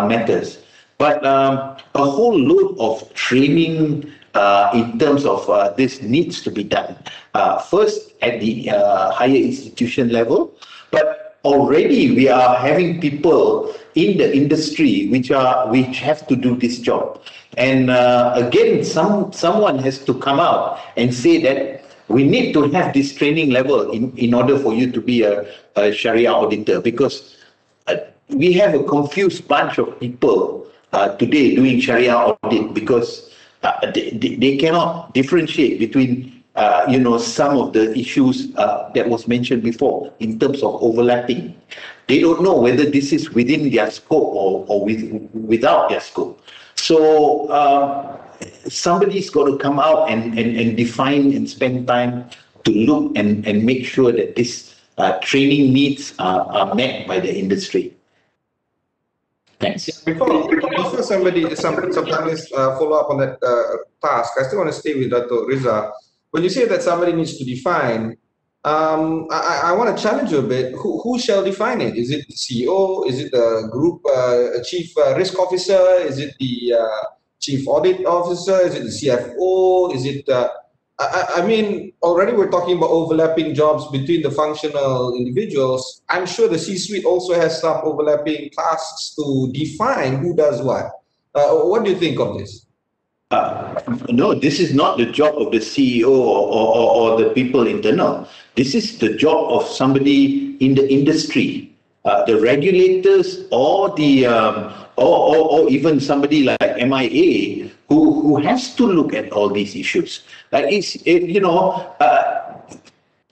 matters. But um, a whole load of training uh, in terms of uh, this needs to be done. Uh, first, at the higher institution level, but already we are having people in the industry which are which have to do this job. And uh, again, some someone has to come out and say that we need to have this training level in, in order for you to be a, a Sharia auditor because uh, we have a confused bunch of people uh, today doing Sharia audit because uh, they, they cannot differentiate between uh, you know, some of the issues uh, that was mentioned before in terms of overlapping. They don't know whether this is within their scope or, or with, without their scope. So uh, somebody's got to come out and, and, and define and spend time to look and, and make sure that this uh, training needs are, are met by the industry. Thanks. Before, before somebody, some, sometimes uh, follow up on that uh, task, I still want to stay with Dato Riza when you say that somebody needs to define, um, I, I want to challenge you a bit. Who, who shall define it? Is it the CEO? Is it the group uh, chief uh, risk officer? Is it the uh, chief audit officer? Is it the CFO? Is it? Uh, I, I mean, already we're talking about overlapping jobs between the functional individuals. I'm sure the C-suite also has some overlapping tasks to define who does what. Uh, what do you think of this? Uh, no, this is not the job of the CEO or, or, or, the people internal. This is the job of somebody in the industry, uh, the regulators or the um, or, or, or, even somebody like MIA who, who has to look at all these issues. That is, it, you know, uh,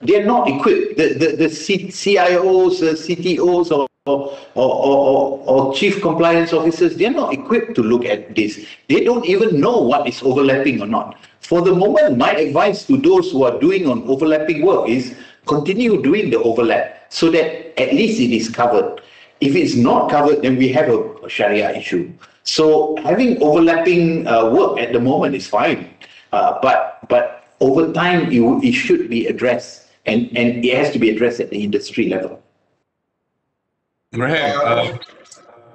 they're not equipped. The, the, the CIOs, the CTOs, or or, or, or, chief compliance officers, they're not equipped to look at this. They don't even know what is overlapping or not. For the moment, my advice to those who are doing on overlapping work is continue doing the overlap so that at least it is covered. If it's not covered, then we have a Sharia issue. So having overlapping uh, work at the moment is fine, uh, but but over time it, it should be addressed, and and it has to be addressed at the industry level. Right. Uh,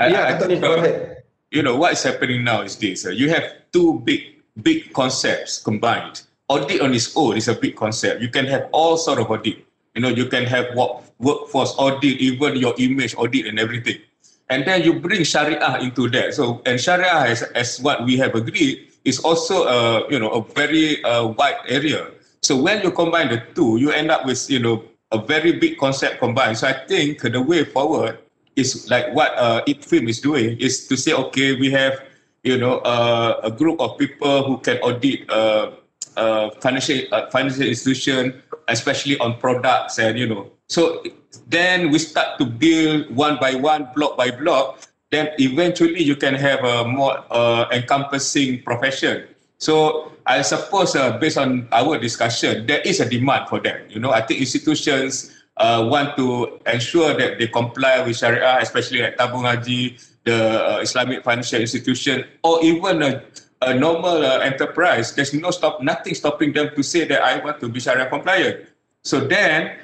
uh, yeah, Anthony, go ahead. You know, what is happening now is this. Uh, you have two big, big concepts combined. Audit on its own is a big concept. You can have all sort of audit. You know, you can have work, workforce audit, even your image audit and everything. And then you bring Sharia into that. So, and Sharia, as, as what we have agreed, is also a, you know, a very uh, wide area. So when you combine the two, you end up with, you know, a very big concept combined. So I think the way forward is like what uh, IBFIM is doing is to say, okay, we have you know uh, a group of people who can audit uh, uh, financial uh, financial institution, especially on products and you know. So then we start to build one by one, block by block. Then eventually you can have a more uh, encompassing profession. So I suppose uh, based on our discussion, there is a demand for that. You know, I think institutions uh, want to ensure that they comply with Sharia, especially like Tabung Haji, the uh, Islamic financial institution, or even a, a normal uh, enterprise. There's no stop, nothing stopping them to say that I want to be Sharia compliant. So then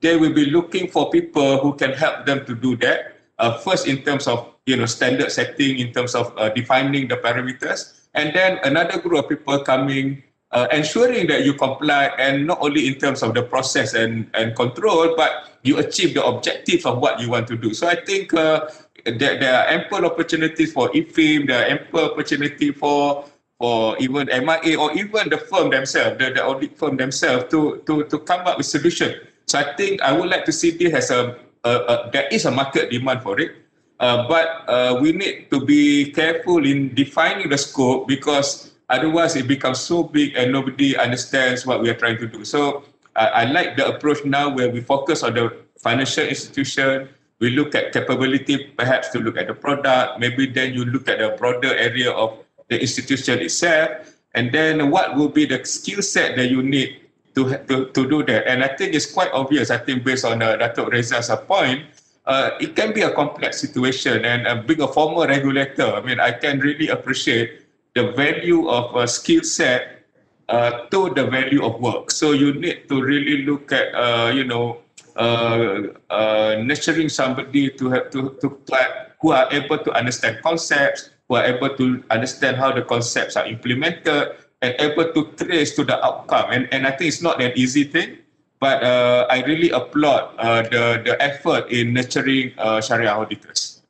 they will be looking for people who can help them to do that. Uh, first, in terms of you know standard setting, in terms of uh, defining the parameters, and then another group of people coming uh, ensuring that you comply and not only in terms of the process and, and control, but you achieve the objective of what you want to do. So I think uh, there, there are ample opportunities for IPFIM, there are ample opportunity for for even MIA or even the firm themselves, the, the audit firm themselves to, to, to come up with solution. So I think I would like to see this as a, a, a there is a market demand for it. Uh, but uh, we need to be careful in defining the scope because Otherwise, it becomes so big and nobody understands what we are trying to do. So uh, I like the approach now where we focus on the financial institution. We look at capability, perhaps to look at the product. Maybe then you look at the broader area of the institution itself. And then what will be the skill set that you need to, to, to do that? And I think it's quite obvious, I think based on uh, Datuk Reza's point, uh, it can be a complex situation. And uh, being a former regulator, I mean, I can really appreciate the value of a skill set uh, to the value of work. So you need to really look at, uh, you know, uh, uh, nurturing somebody to have to, to, to who are able to understand concepts, who are able to understand how the concepts are implemented, and able to trace to the outcome. And, and I think it's not an easy thing, but uh, I really applaud uh, the, the effort in nurturing uh, Sharia auditors.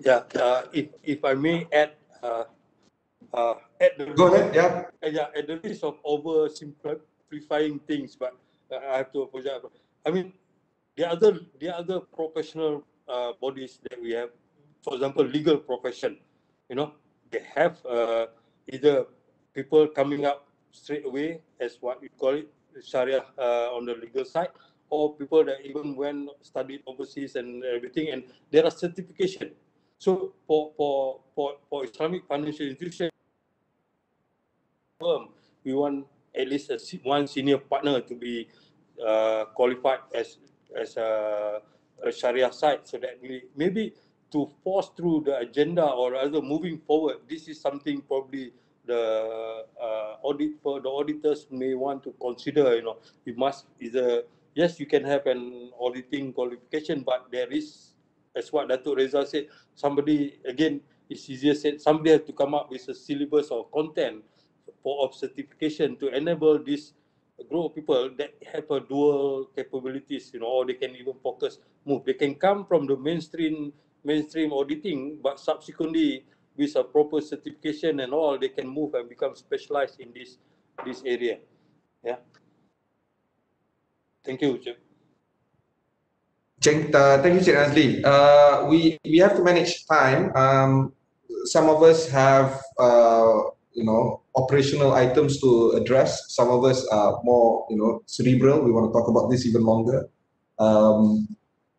Yeah, uh, if, if I may add, uh, uh, at the go ahead yeah uh, yeah at the risk of oversimplifying things but uh, I have to apologize I mean the other the other professional uh, bodies that we have for example legal profession you know they have uh, either people coming up straight away as what we call it Sharia uh, on the legal side or people that even went studied overseas and everything and there are certification. So for for for for Islamic financial institution firm, we want at least a, one senior partner to be uh, qualified as as a, a Sharia site, so that we maybe to force through the agenda or rather moving forward, this is something probably the uh, audit for the auditors may want to consider. You know, you must either yes, you can have an auditing qualification, but there is, as what Datuk Reza said, somebody again. It's easier said. Somebody has to come up with a syllabus or content for of certification to enable this group of people that have a dual capabilities, you know, or they can even focus, move. They can come from the mainstream mainstream auditing, but subsequently with a proper certification and all, they can move and become specialized in this this area. Yeah. Thank you, Chip. Cheng, uh, thank you, Cik Azli. Uh, we we have to manage time. Um, some of us have uh, you know operational items to address. Some of us are more you know cerebral. We want to talk about this even longer. Um,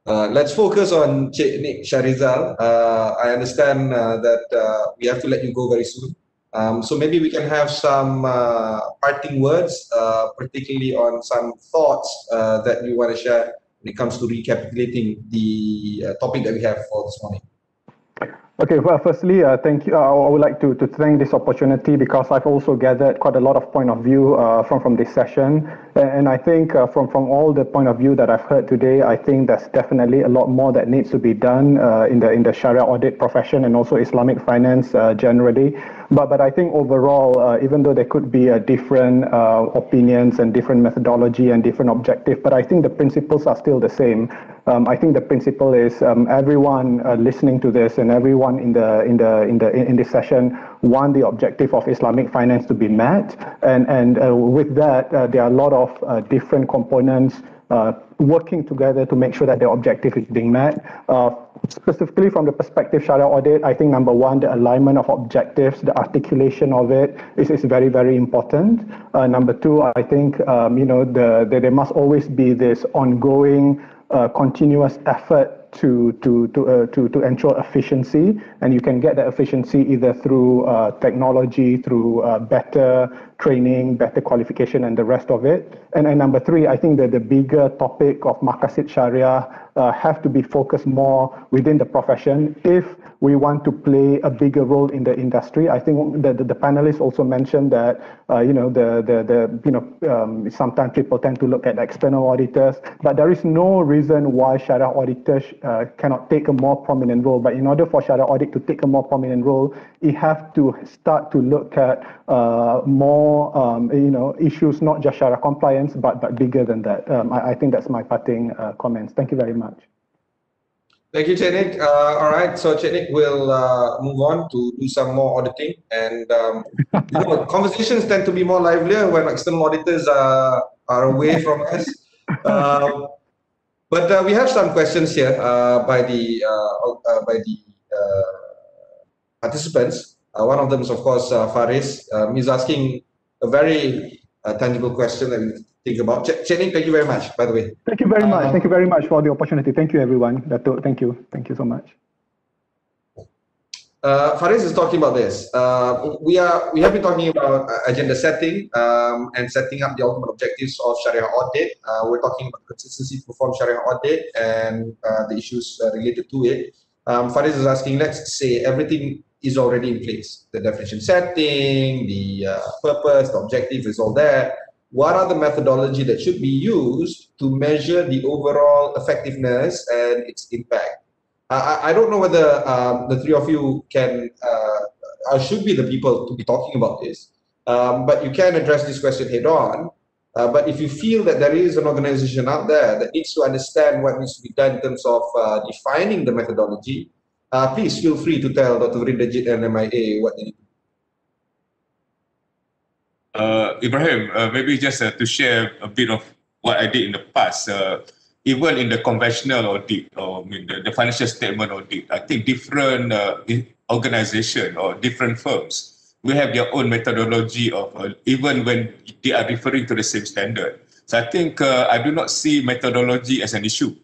uh, let's focus on Cik Nik Shahrizal. Uh, I understand uh, that uh, we have to let you go very soon. Um, so maybe we can have some uh, parting words, uh, particularly on some thoughts that you want to share when it comes to recapitulating the topic that we have for this morning. Okay, well, firstly, uh, thank you. Uh, I would like to, to thank this opportunity because I've also gathered quite a lot of point of view uh, from, from this session. And I think uh, from, from all the point of view that I've heard today, I think there's definitely a lot more that needs to be done uh, in the in the Sharia audit profession and also Islamic finance uh, generally. But but I think overall, even though there could be a different opinions and different methodology and different objective, but I think the principles are still the same um, I think the principle is um, everyone listening to this and everyone in the in the in the in this session want the objective of Islamic finance to be met, and and uh, with that uh, there are a lot of uh, different components uh, working together to make sure that the objective is being met. Uh, specifically from the perspective Sharia audit, I think number one, the alignment of objectives, the articulation of it is, is very, very important. Uh, number two, I think, um, you know, the, the, there must always be this ongoing, continuous effort to to to uh, to to ensure efficiency, and you can get that efficiency either through uh, technology, through uh, better training, better qualification, and the rest of it. And, and number three, I think that the bigger topic of Maqasid Sharia uh, have to be focused more within the profession if we want to play a bigger role in the industry. I think the, the, the panelists also mentioned that, uh, you know, the, the, the you know, um, sometimes people tend to look at external auditors, but there is no reason why Sharia auditors uh, cannot take a more prominent role. But in order for Sharia audit to take a more prominent role, it have to start to look at uh, more, um, you know, issues, not just Sharia compliance, but, but bigger than that. Um, I, I, think that's my parting uh, comments. Thank you very much. Thank you, Chenik. Uh, all right, so Chenik will uh, move on to do some more auditing, and um, you know, conversations tend to be more livelier when external auditors are are away from us. But uh, we have some questions here uh, by the uh, uh, by the participants. one of them is, of course, Faris. Um, he's asking a very tangible question that we think about. Ch- Chening, thank you very much, by the way. Thank you very much. Um, thank you very much for the opportunity. Thank you, everyone. Dato, thank you. Thank you so much. Uh, Faris is talking about this. Uh, we are we have been talking about uh, agenda setting um, and setting up the ultimate objectives of Sharia audit. Uh, we're talking about consistency to perform Sharia audit and uh, the issues uh, related to it. Um, Faris is asking, let's say everything is already in place. The definition setting, the purpose, the objective is all there what are the methodology that should be used to measure the overall effectiveness and its impact? I, I don't know whether um, the three of you can, uh, should be the people to be talking about this, um, but you can address this question head on. Uh, but if you feel that there is an organization out there that needs to understand what needs to be done in terms of uh, defining the methodology, uh, please feel free to tell Dr. Veerinderjeet and MIA what they need uh, Ibrahim, uh, maybe just uh, to share a bit of what I did in the past. Uh, even in the conventional audit, or I mean the, the financial statement audit, I think different uh, organization or different firms we have their own methodology of uh, even when they are referring to the same standard. So I think I do not see methodology as an issue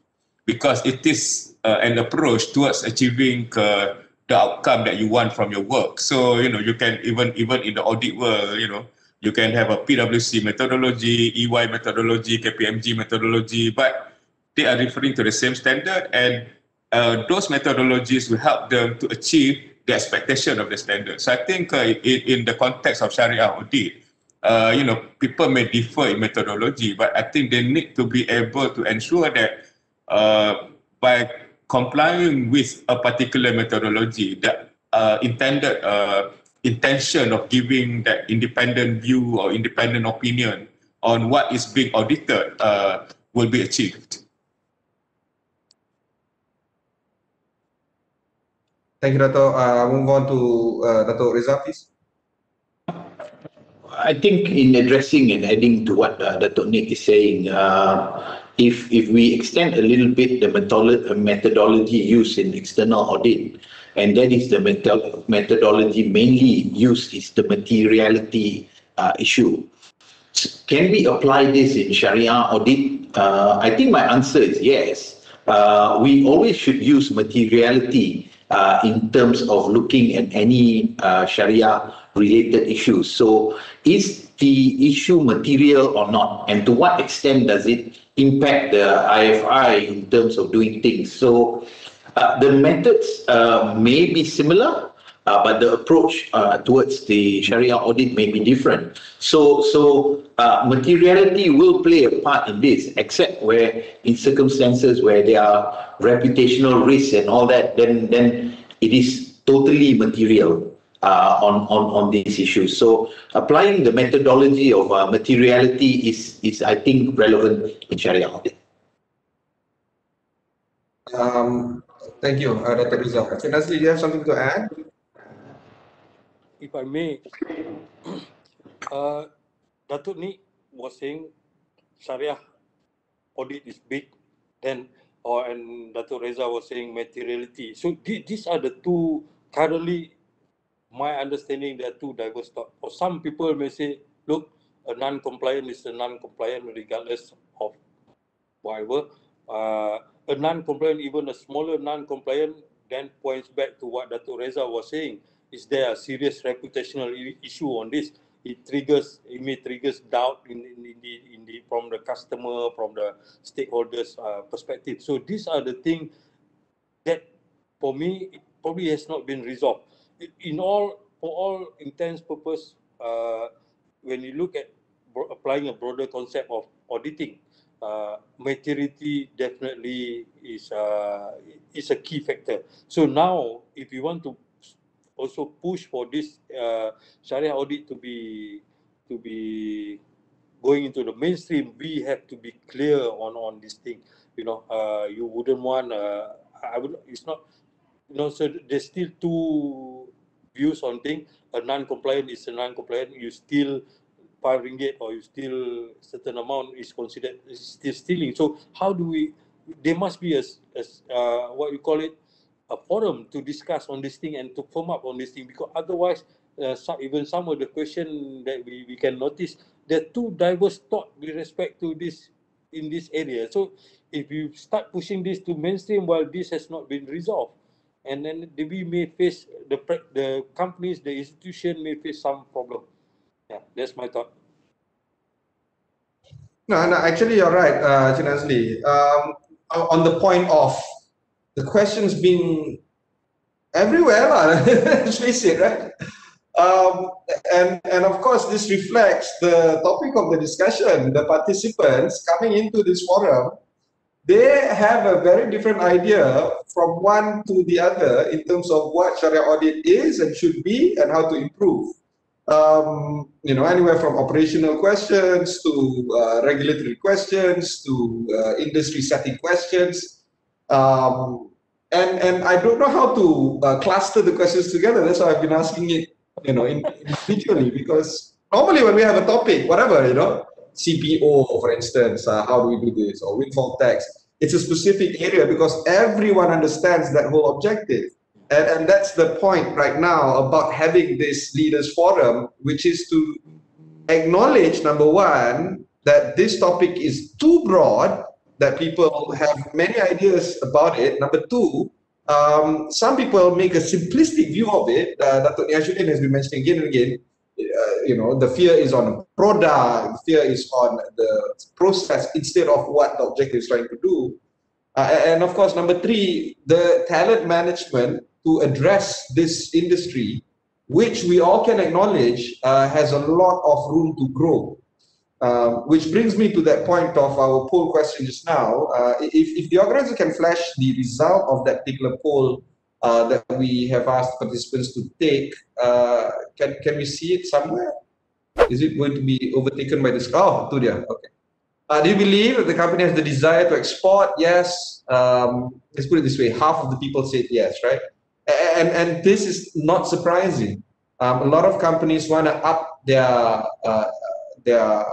because it is an approach towards achieving the outcome that you want from your work. So you know you can even even in the audit world, you know you can have a PwC methodology, EY methodology, KPMG methodology, but they are referring to the same standard and uh, those methodologies will help them to achieve the expectation of the standard. So I think uh, in, in, the context of Sharia audit, uh, you know, people may differ in methodology, but I think they need to be able to ensure that uh, by complying with a particular methodology, that uh, intended uh, intention of giving that independent view or independent opinion on what is being audited will be achieved. Thank you, Dato. Uh, move on to uh, Dato. I think in addressing and adding to what uh, Dato Nik is saying, uh, if if we extend a little bit the methodology used in external audit, and that is the methodology mainly used is the materiality uh, issue. Can we apply this in Sharia audit? Uh, I think my answer is yes. Uh, we always should use materiality uh, in terms of looking at any uh, Sharia related issues. So is the issue material or not? And to what extent does it impact the IFI in terms of doing things? So uh, the methods uh, may be similar, uh, but the approach uh, towards the Sharia audit may be different. So, so uh, materiality will play a part in this, except where in circumstances where there are reputational risks and all that, then then it is totally material. Uh, on, on, on these issues. So applying the methodology of materiality is, is, I think, relevant in Sharia audit. Um, Thank you, uh, Dr. Rizal. Nazlee, do you have something to add? If I may, uh, Datuk Ni was saying Sharia audit is big, then or and Dato Reza was saying materiality. So th- these are the two currently my understanding there are two diverse thought. For some people may say, look, a non-compliant is a non-compliant regardless of whatever. Uh, a non-compliant, even a smaller non-compliant, then points back to what Dato Reza was saying. Is there a serious reputational issue on this? it triggers it may triggers doubt in, in, in the in the from the customer from the stakeholders uh, perspective. So these are the things that for me it probably has not been resolved. In all for all intents purpose uh, when you look at applying a broader concept of auditing uh, maturity definitely is uh, is a key factor. So now if you want to also push for this uh, Sharia audit to be to be going into the mainstream. We have to be clear on on this thing. You know, uh, you wouldn't want. Uh, I would. It's not. You know, so there's still two views on thing. A non-compliant is a non-compliant. You still five ringgit or you still certain amount is considered is still stealing. So how do we? There must be a, a uh, what you call it a forum to discuss on this thing and to firm up on this thing because otherwise uh, some, even some of the question that we, we can notice there are two diverse thought with respect to this in this area. So if you start pushing this to mainstream while this has not been resolved. And then we may face the the companies the institution may face some problem. Yeah that's my thought. No, no actually you're right uh, Chinazli. um on the point of the question's been everywhere, let's face it, right? Um, and, and of course, this reflects the topic of the discussion. The participants coming into this forum, they have a very different idea from one to the other in terms of what Sharia audit is and should be and how to improve. Um, you know, anywhere from operational questions to uh, regulatory questions to uh, industry setting questions. Um, and and I don't know how to uh, cluster the questions together. That's why I've been asking it, you know, individually because normally when we have a topic, whatever, you know, CPO, for instance, uh, how do we do this, or windfall tax, it's a specific area because everyone understands that whole objective. And, and that's the point right now about having this leaders forum, which is to acknowledge number one, that this topic is too broad that people have many ideas about it. Number two, um, some people make a simplistic view of it. Uh, Dr. Nik Hasyudeen has been mentioning again and again. Uh, you know, the fear is on product, fear is on the process instead of what the objective is trying to do. Uh, and of course, number three, the talent management to address this industry, which we all can acknowledge uh, has a lot of room to grow. Um, which brings me to that point of our poll question just now. Uh, if, if the organizer can flash the result of that particular poll uh, that we have asked participants to take, uh, can, can we see it somewhere? Is it going to be overtaken by this? Oh, to. Okay. Uh, do you believe that the company has the desire to export? Yes. Um, let's put it this way: half of the people said yes, right? And and this is not surprising. Um, a lot of companies want to up their uh, their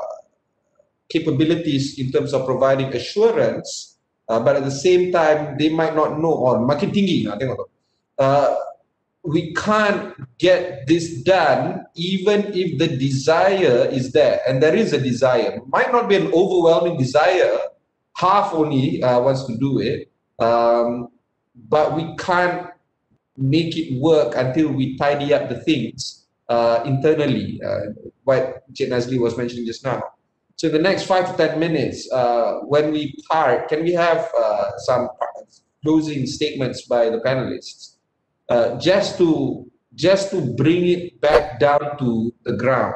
capabilities in terms of providing assurance, uh, but at the same time, they might not know or makin tinggi. Uh, we can't get this done even if the desire is there, and there is a desire. Might not be an overwhelming desire. Half only uh, wants to do it, um, but we can't make it work until we tidy up the things uh, internally. Uh, what Cik Nazlee was mentioning just now. So the next five to 10 minutes, uh, when we part, can we have uh, some closing statements by the panelists? Uh, just to just to bring it back down to the ground.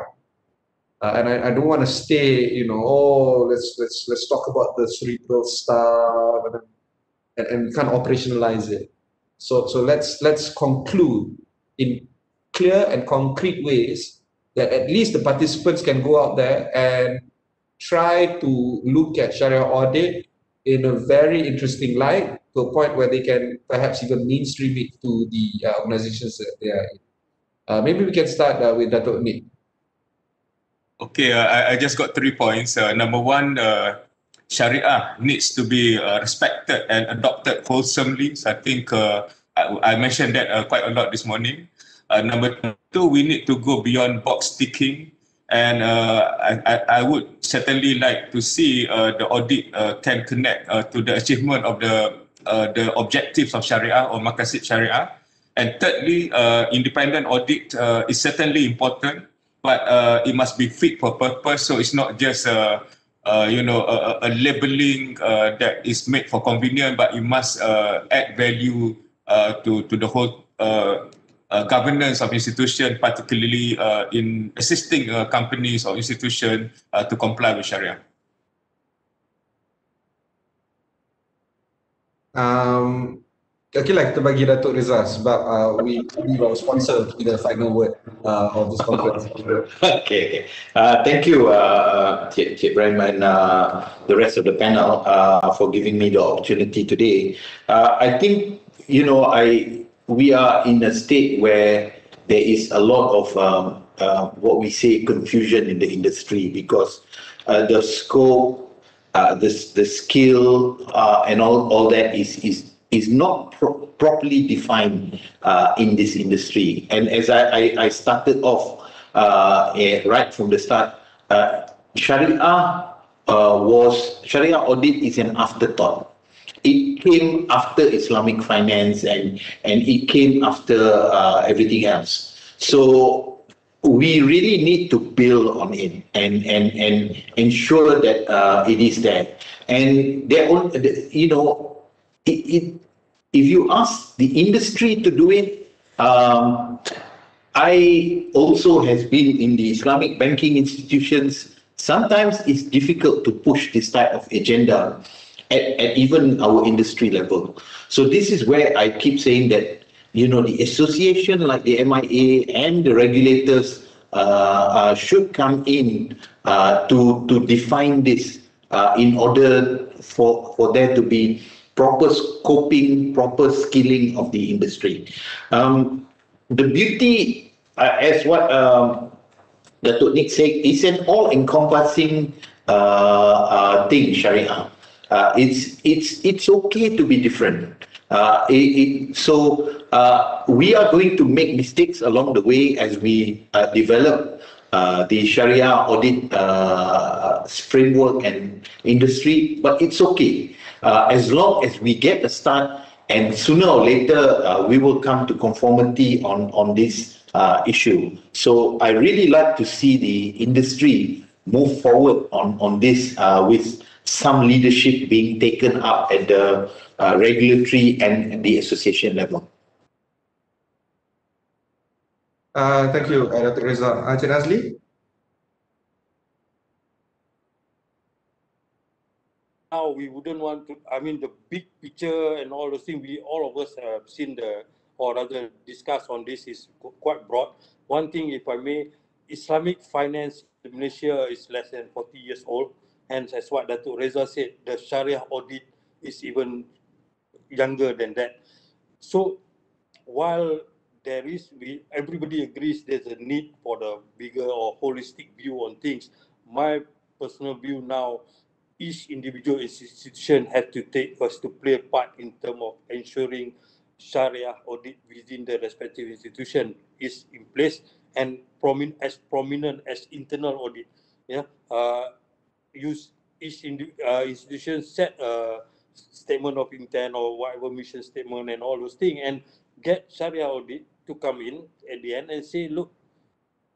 Uh, and I, I don't want to stay, you know, oh, let's let's let's talk about the cerebral stuff and, and, and we can't operationalize it. So so let's let's conclude in clear and concrete ways that at least the participants can go out there and try to look at Sharia audit in a very interesting light to a point where they can perhaps even mainstream it to the uh, organizations that they are in. Uh, maybe we can start uh, with Dato' Nik. Okay, uh, I, I just got three points. Uh, number one, uh, Sharia needs to be respected and adopted wholesomely. So I think I, I, mentioned that quite a lot this morning. Number two, we need to go beyond box ticking. And uh, I, I, would certainly like to see uh, the audit can connect to the achievement of the the objectives of Sharia or Maqasid Sharia. And thirdly, independent audit is certainly important, but it must be fit for purpose. So it's not just uh, you know, a, a labeling uh, that is made for convenience, but it must uh, add value uh, to to the whole uh, uh, governance of institution, particularly in assisting companies or institution to comply with Sharia. Um, Okay lah kita bagi Datuk Reza sebab uh, we we our sponsor to the final word uh, of this conference. okay, okay. Uh, thank you, uh, Cik, Cik Ibrahim and uh, the rest of the panel uh, for giving me the opportunity today. Uh, I think you know I we are in a state where there is a lot of um, uh, what we say confusion in the industry because uh, the scope, uh, the the skill, uh, and all all that is is is not pro- properly defined uh, in this industry. And as I, I, I started off uh, eh, right from the start, Sharia was Sharia audit is an afterthought. It came after Islamic finance and and it came after uh, everything else. So we really need to build on it and and and ensure that uh, it is there. And there, you know, it, it if you ask the industry to do it, um, I also has been in the Islamic banking institutions. Sometimes it's difficult to push this type of agenda at, at even our industry level. So this is where I keep saying that you know the association like the MIA and the regulators uh, uh, should come in uh, to to define this uh, in order for for there to be proper scoping, proper skilling of the industry. Um, the beauty, uh, as what um, Datuk Nik said, is an all-encompassing uh, thing, Sharia. Uh, it's it's it's okay to be different. Uh, it, it, so uh, we are going to make mistakes along the way as we uh, develop uh, the Sharia audit uh, framework and industry, but it's okay as long as we get a start and sooner or later we will come to conformity on, on this issue. So I really like to see the industry move forward on, on this with some leadership being taken up at the uh, regulatory and the association level. Uh, thank you, Dr. Reza. Uh, Cik Nazli? now we wouldn't want to, I mean, the big picture and all those things, we all of us have seen the, or rather discuss on this is quite broad. One thing, if I may, Islamic finance in Malaysia is less than 40 years old. Hence, as what Datuk Reza said, the Sharia audit is even younger than that. So, while there is, we, everybody agrees there's a need for the bigger or holistic view on things. My personal view now each individual institution has to take has to play a part in terms of ensuring Sharia audit within the respective institution is in place and promin as prominent as internal audit. Yeah, uh, use each indi uh, institution set a statement of intent or whatever mission statement and all those things and get Sharia audit to come in at the end and say, look,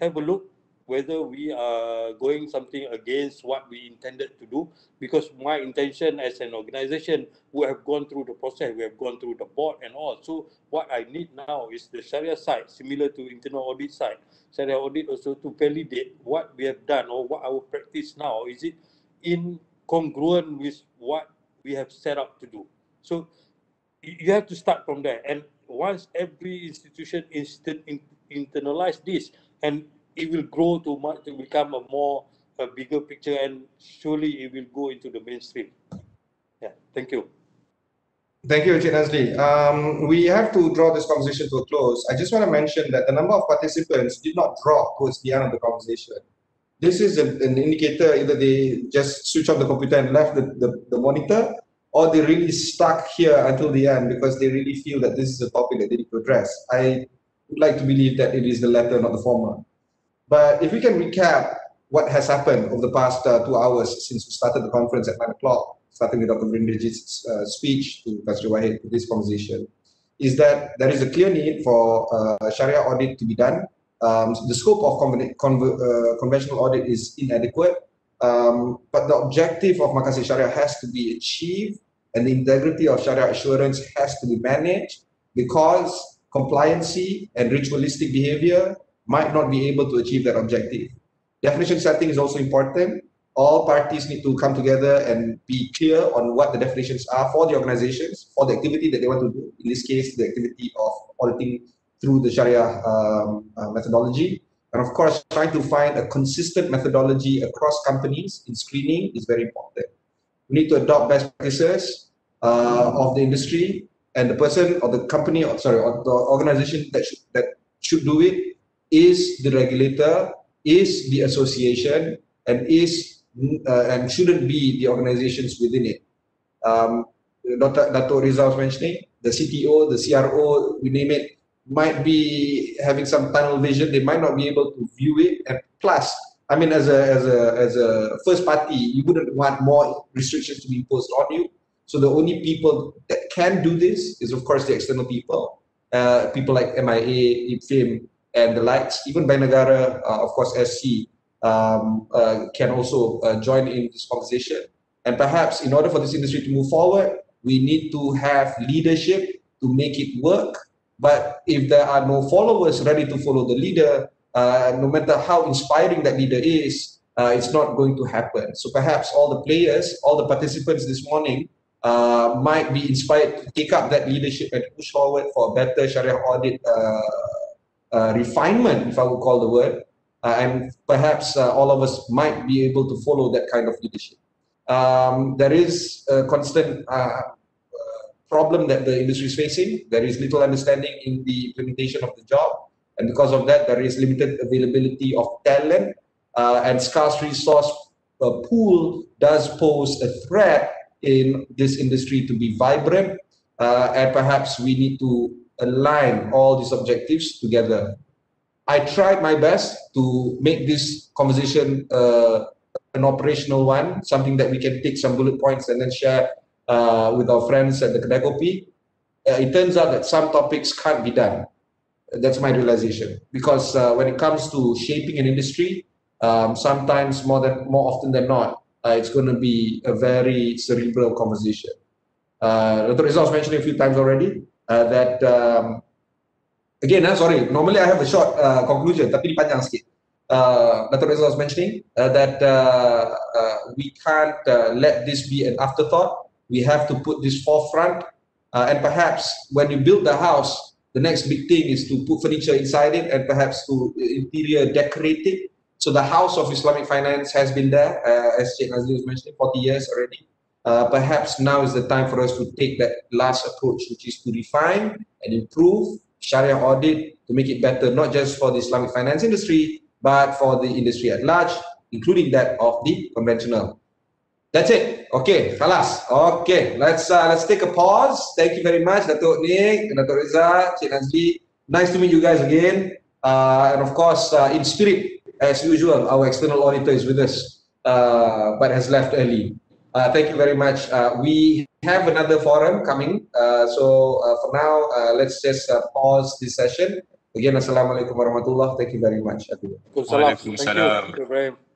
have a look whether we are going something against what we intended to do because my intention as an organization we have gone through the process we have gone through the board and all. So what i need now is the sharia side similar to internal audit side. Sharia audit also to validate what we have done or what our practice now is it in congruent with what we have set up to do so you have to start from there and once every institution instant in, internalize this and it will grow to much to become a more a bigger picture and surely it will go into the mainstream. Yeah, thank you. Thank you, Cik Nazlee. Um, we have to draw this conversation to a close. I just want to mention that the number of participants did not drop towards the end of the conversation. This is an, an indicator either they just switch on the computer and left the, the, the monitor, or they really stuck here until the end because they really feel that this is a topic that they need to address. I would like to believe that it is the latter, not the former. But if we can recap what has happened over the past uh, two hours since we started the conference at 9 o'clock, starting with Dr. Veerinderjeet's uh, speech to Pastor Wahid to this conversation, is that there is a clear need for uh, Sharia audit to be done. Um, the scope of uh, conventional audit is inadequate, um, but the objective of Maqasid Sharia has to be achieved and the integrity of Sharia assurance has to be managed because compliancy and ritualistic behavior might not be able to achieve that objective. Definition setting is also important. All parties need to come together and be clear on what the definitions are for the organizations, for the activity that they want to do. In this case, the activity of auditing through the Sharia um, uh, methodology. And of course, trying to find a consistent methodology across companies in screening is very important. We need to adopt best practices uh, of the industry and the person or the company, or, sorry, or the organization that should, that should do it is the regulator is the association and is uh, and shouldn't be the organizations within it. Um, Dr. Dato Rizal was mentioning the CTO, the CRO, we name it, might be having some tunnel vision. They might not be able to view it. And plus, I mean, as a as a as a first party, you wouldn't want more restrictions to be imposed on you. So the only people that can do this is, of course, the external people, uh, people like MIA, IBFIM, and the likes, even Bank Negara, uh, of course, SC, um, uh, can also uh, join in this conversation. And perhaps in order for this industry to move forward, we need to have leadership to make it work. But if there are no followers ready to follow the leader, uh, no matter how inspiring that leader is, uh, it's not going to happen. So perhaps all the players, all the participants this morning uh, might be inspired to take up that leadership and push forward for a better Sharia audit uh, refinement, if I would call the word, uh, and perhaps uh, all of us might be able to follow that kind of leadership. Um, there is a constant problem that the industry is facing. There is little understanding in the implementation of the job, and because of that, there is limited availability of talent uh, and scarce resource uh, pool does pose a threat in this industry to be vibrant, uh, and perhaps we need to align all these objectives together. I tried my best to make this conversation uh, an operational one, something that we can take some bullet points and then share uh, with our friends at the Kedai Kopi. Uh, it turns out that some topics can't be done. That's my realization. Because uh, when it comes to shaping an industry, um, sometimes more than more often than not, uh, it's going to be a very cerebral conversation. Uh, Dr. Rizal was mentioning a few times already uh, that um, again, uh, sorry, normally I have a short uh, conclusion, tapi panjang sikit. Uh, Dr. Reza was mentioning uh, that uh, we can't let this be an afterthought. We have to put this forefront, uh, and perhaps when you build the house, the next big thing is to put furniture inside it and perhaps to interior decorate it. So the house of Islamic finance has been there, uh, as Cik Nazlee was mentioning, 40 years already uh, perhaps now is the time for us to take that last approach, which is to refine and improve Sharia audit to make it better, not just for the Islamic finance industry, but for the industry at large, including that of the conventional. That's it. Okay, kalas. Okay, let's uh, let's take a pause. Thank you very much, Datuk Nik, Datuk Reza, Cik Nazlee. Nice to meet you guys again. Uh, and of course, uh, in spirit, as usual, our external auditor is with us, uh, but has left early. Uh, thank you very much. Uh, we have another forum coming. Uh, so uh, for now, uh, let's just uh, pause this session. Again, Assalamualaikum warahmatullah. Thank you very much. Waalaikumsalam. Thank you. Thank you,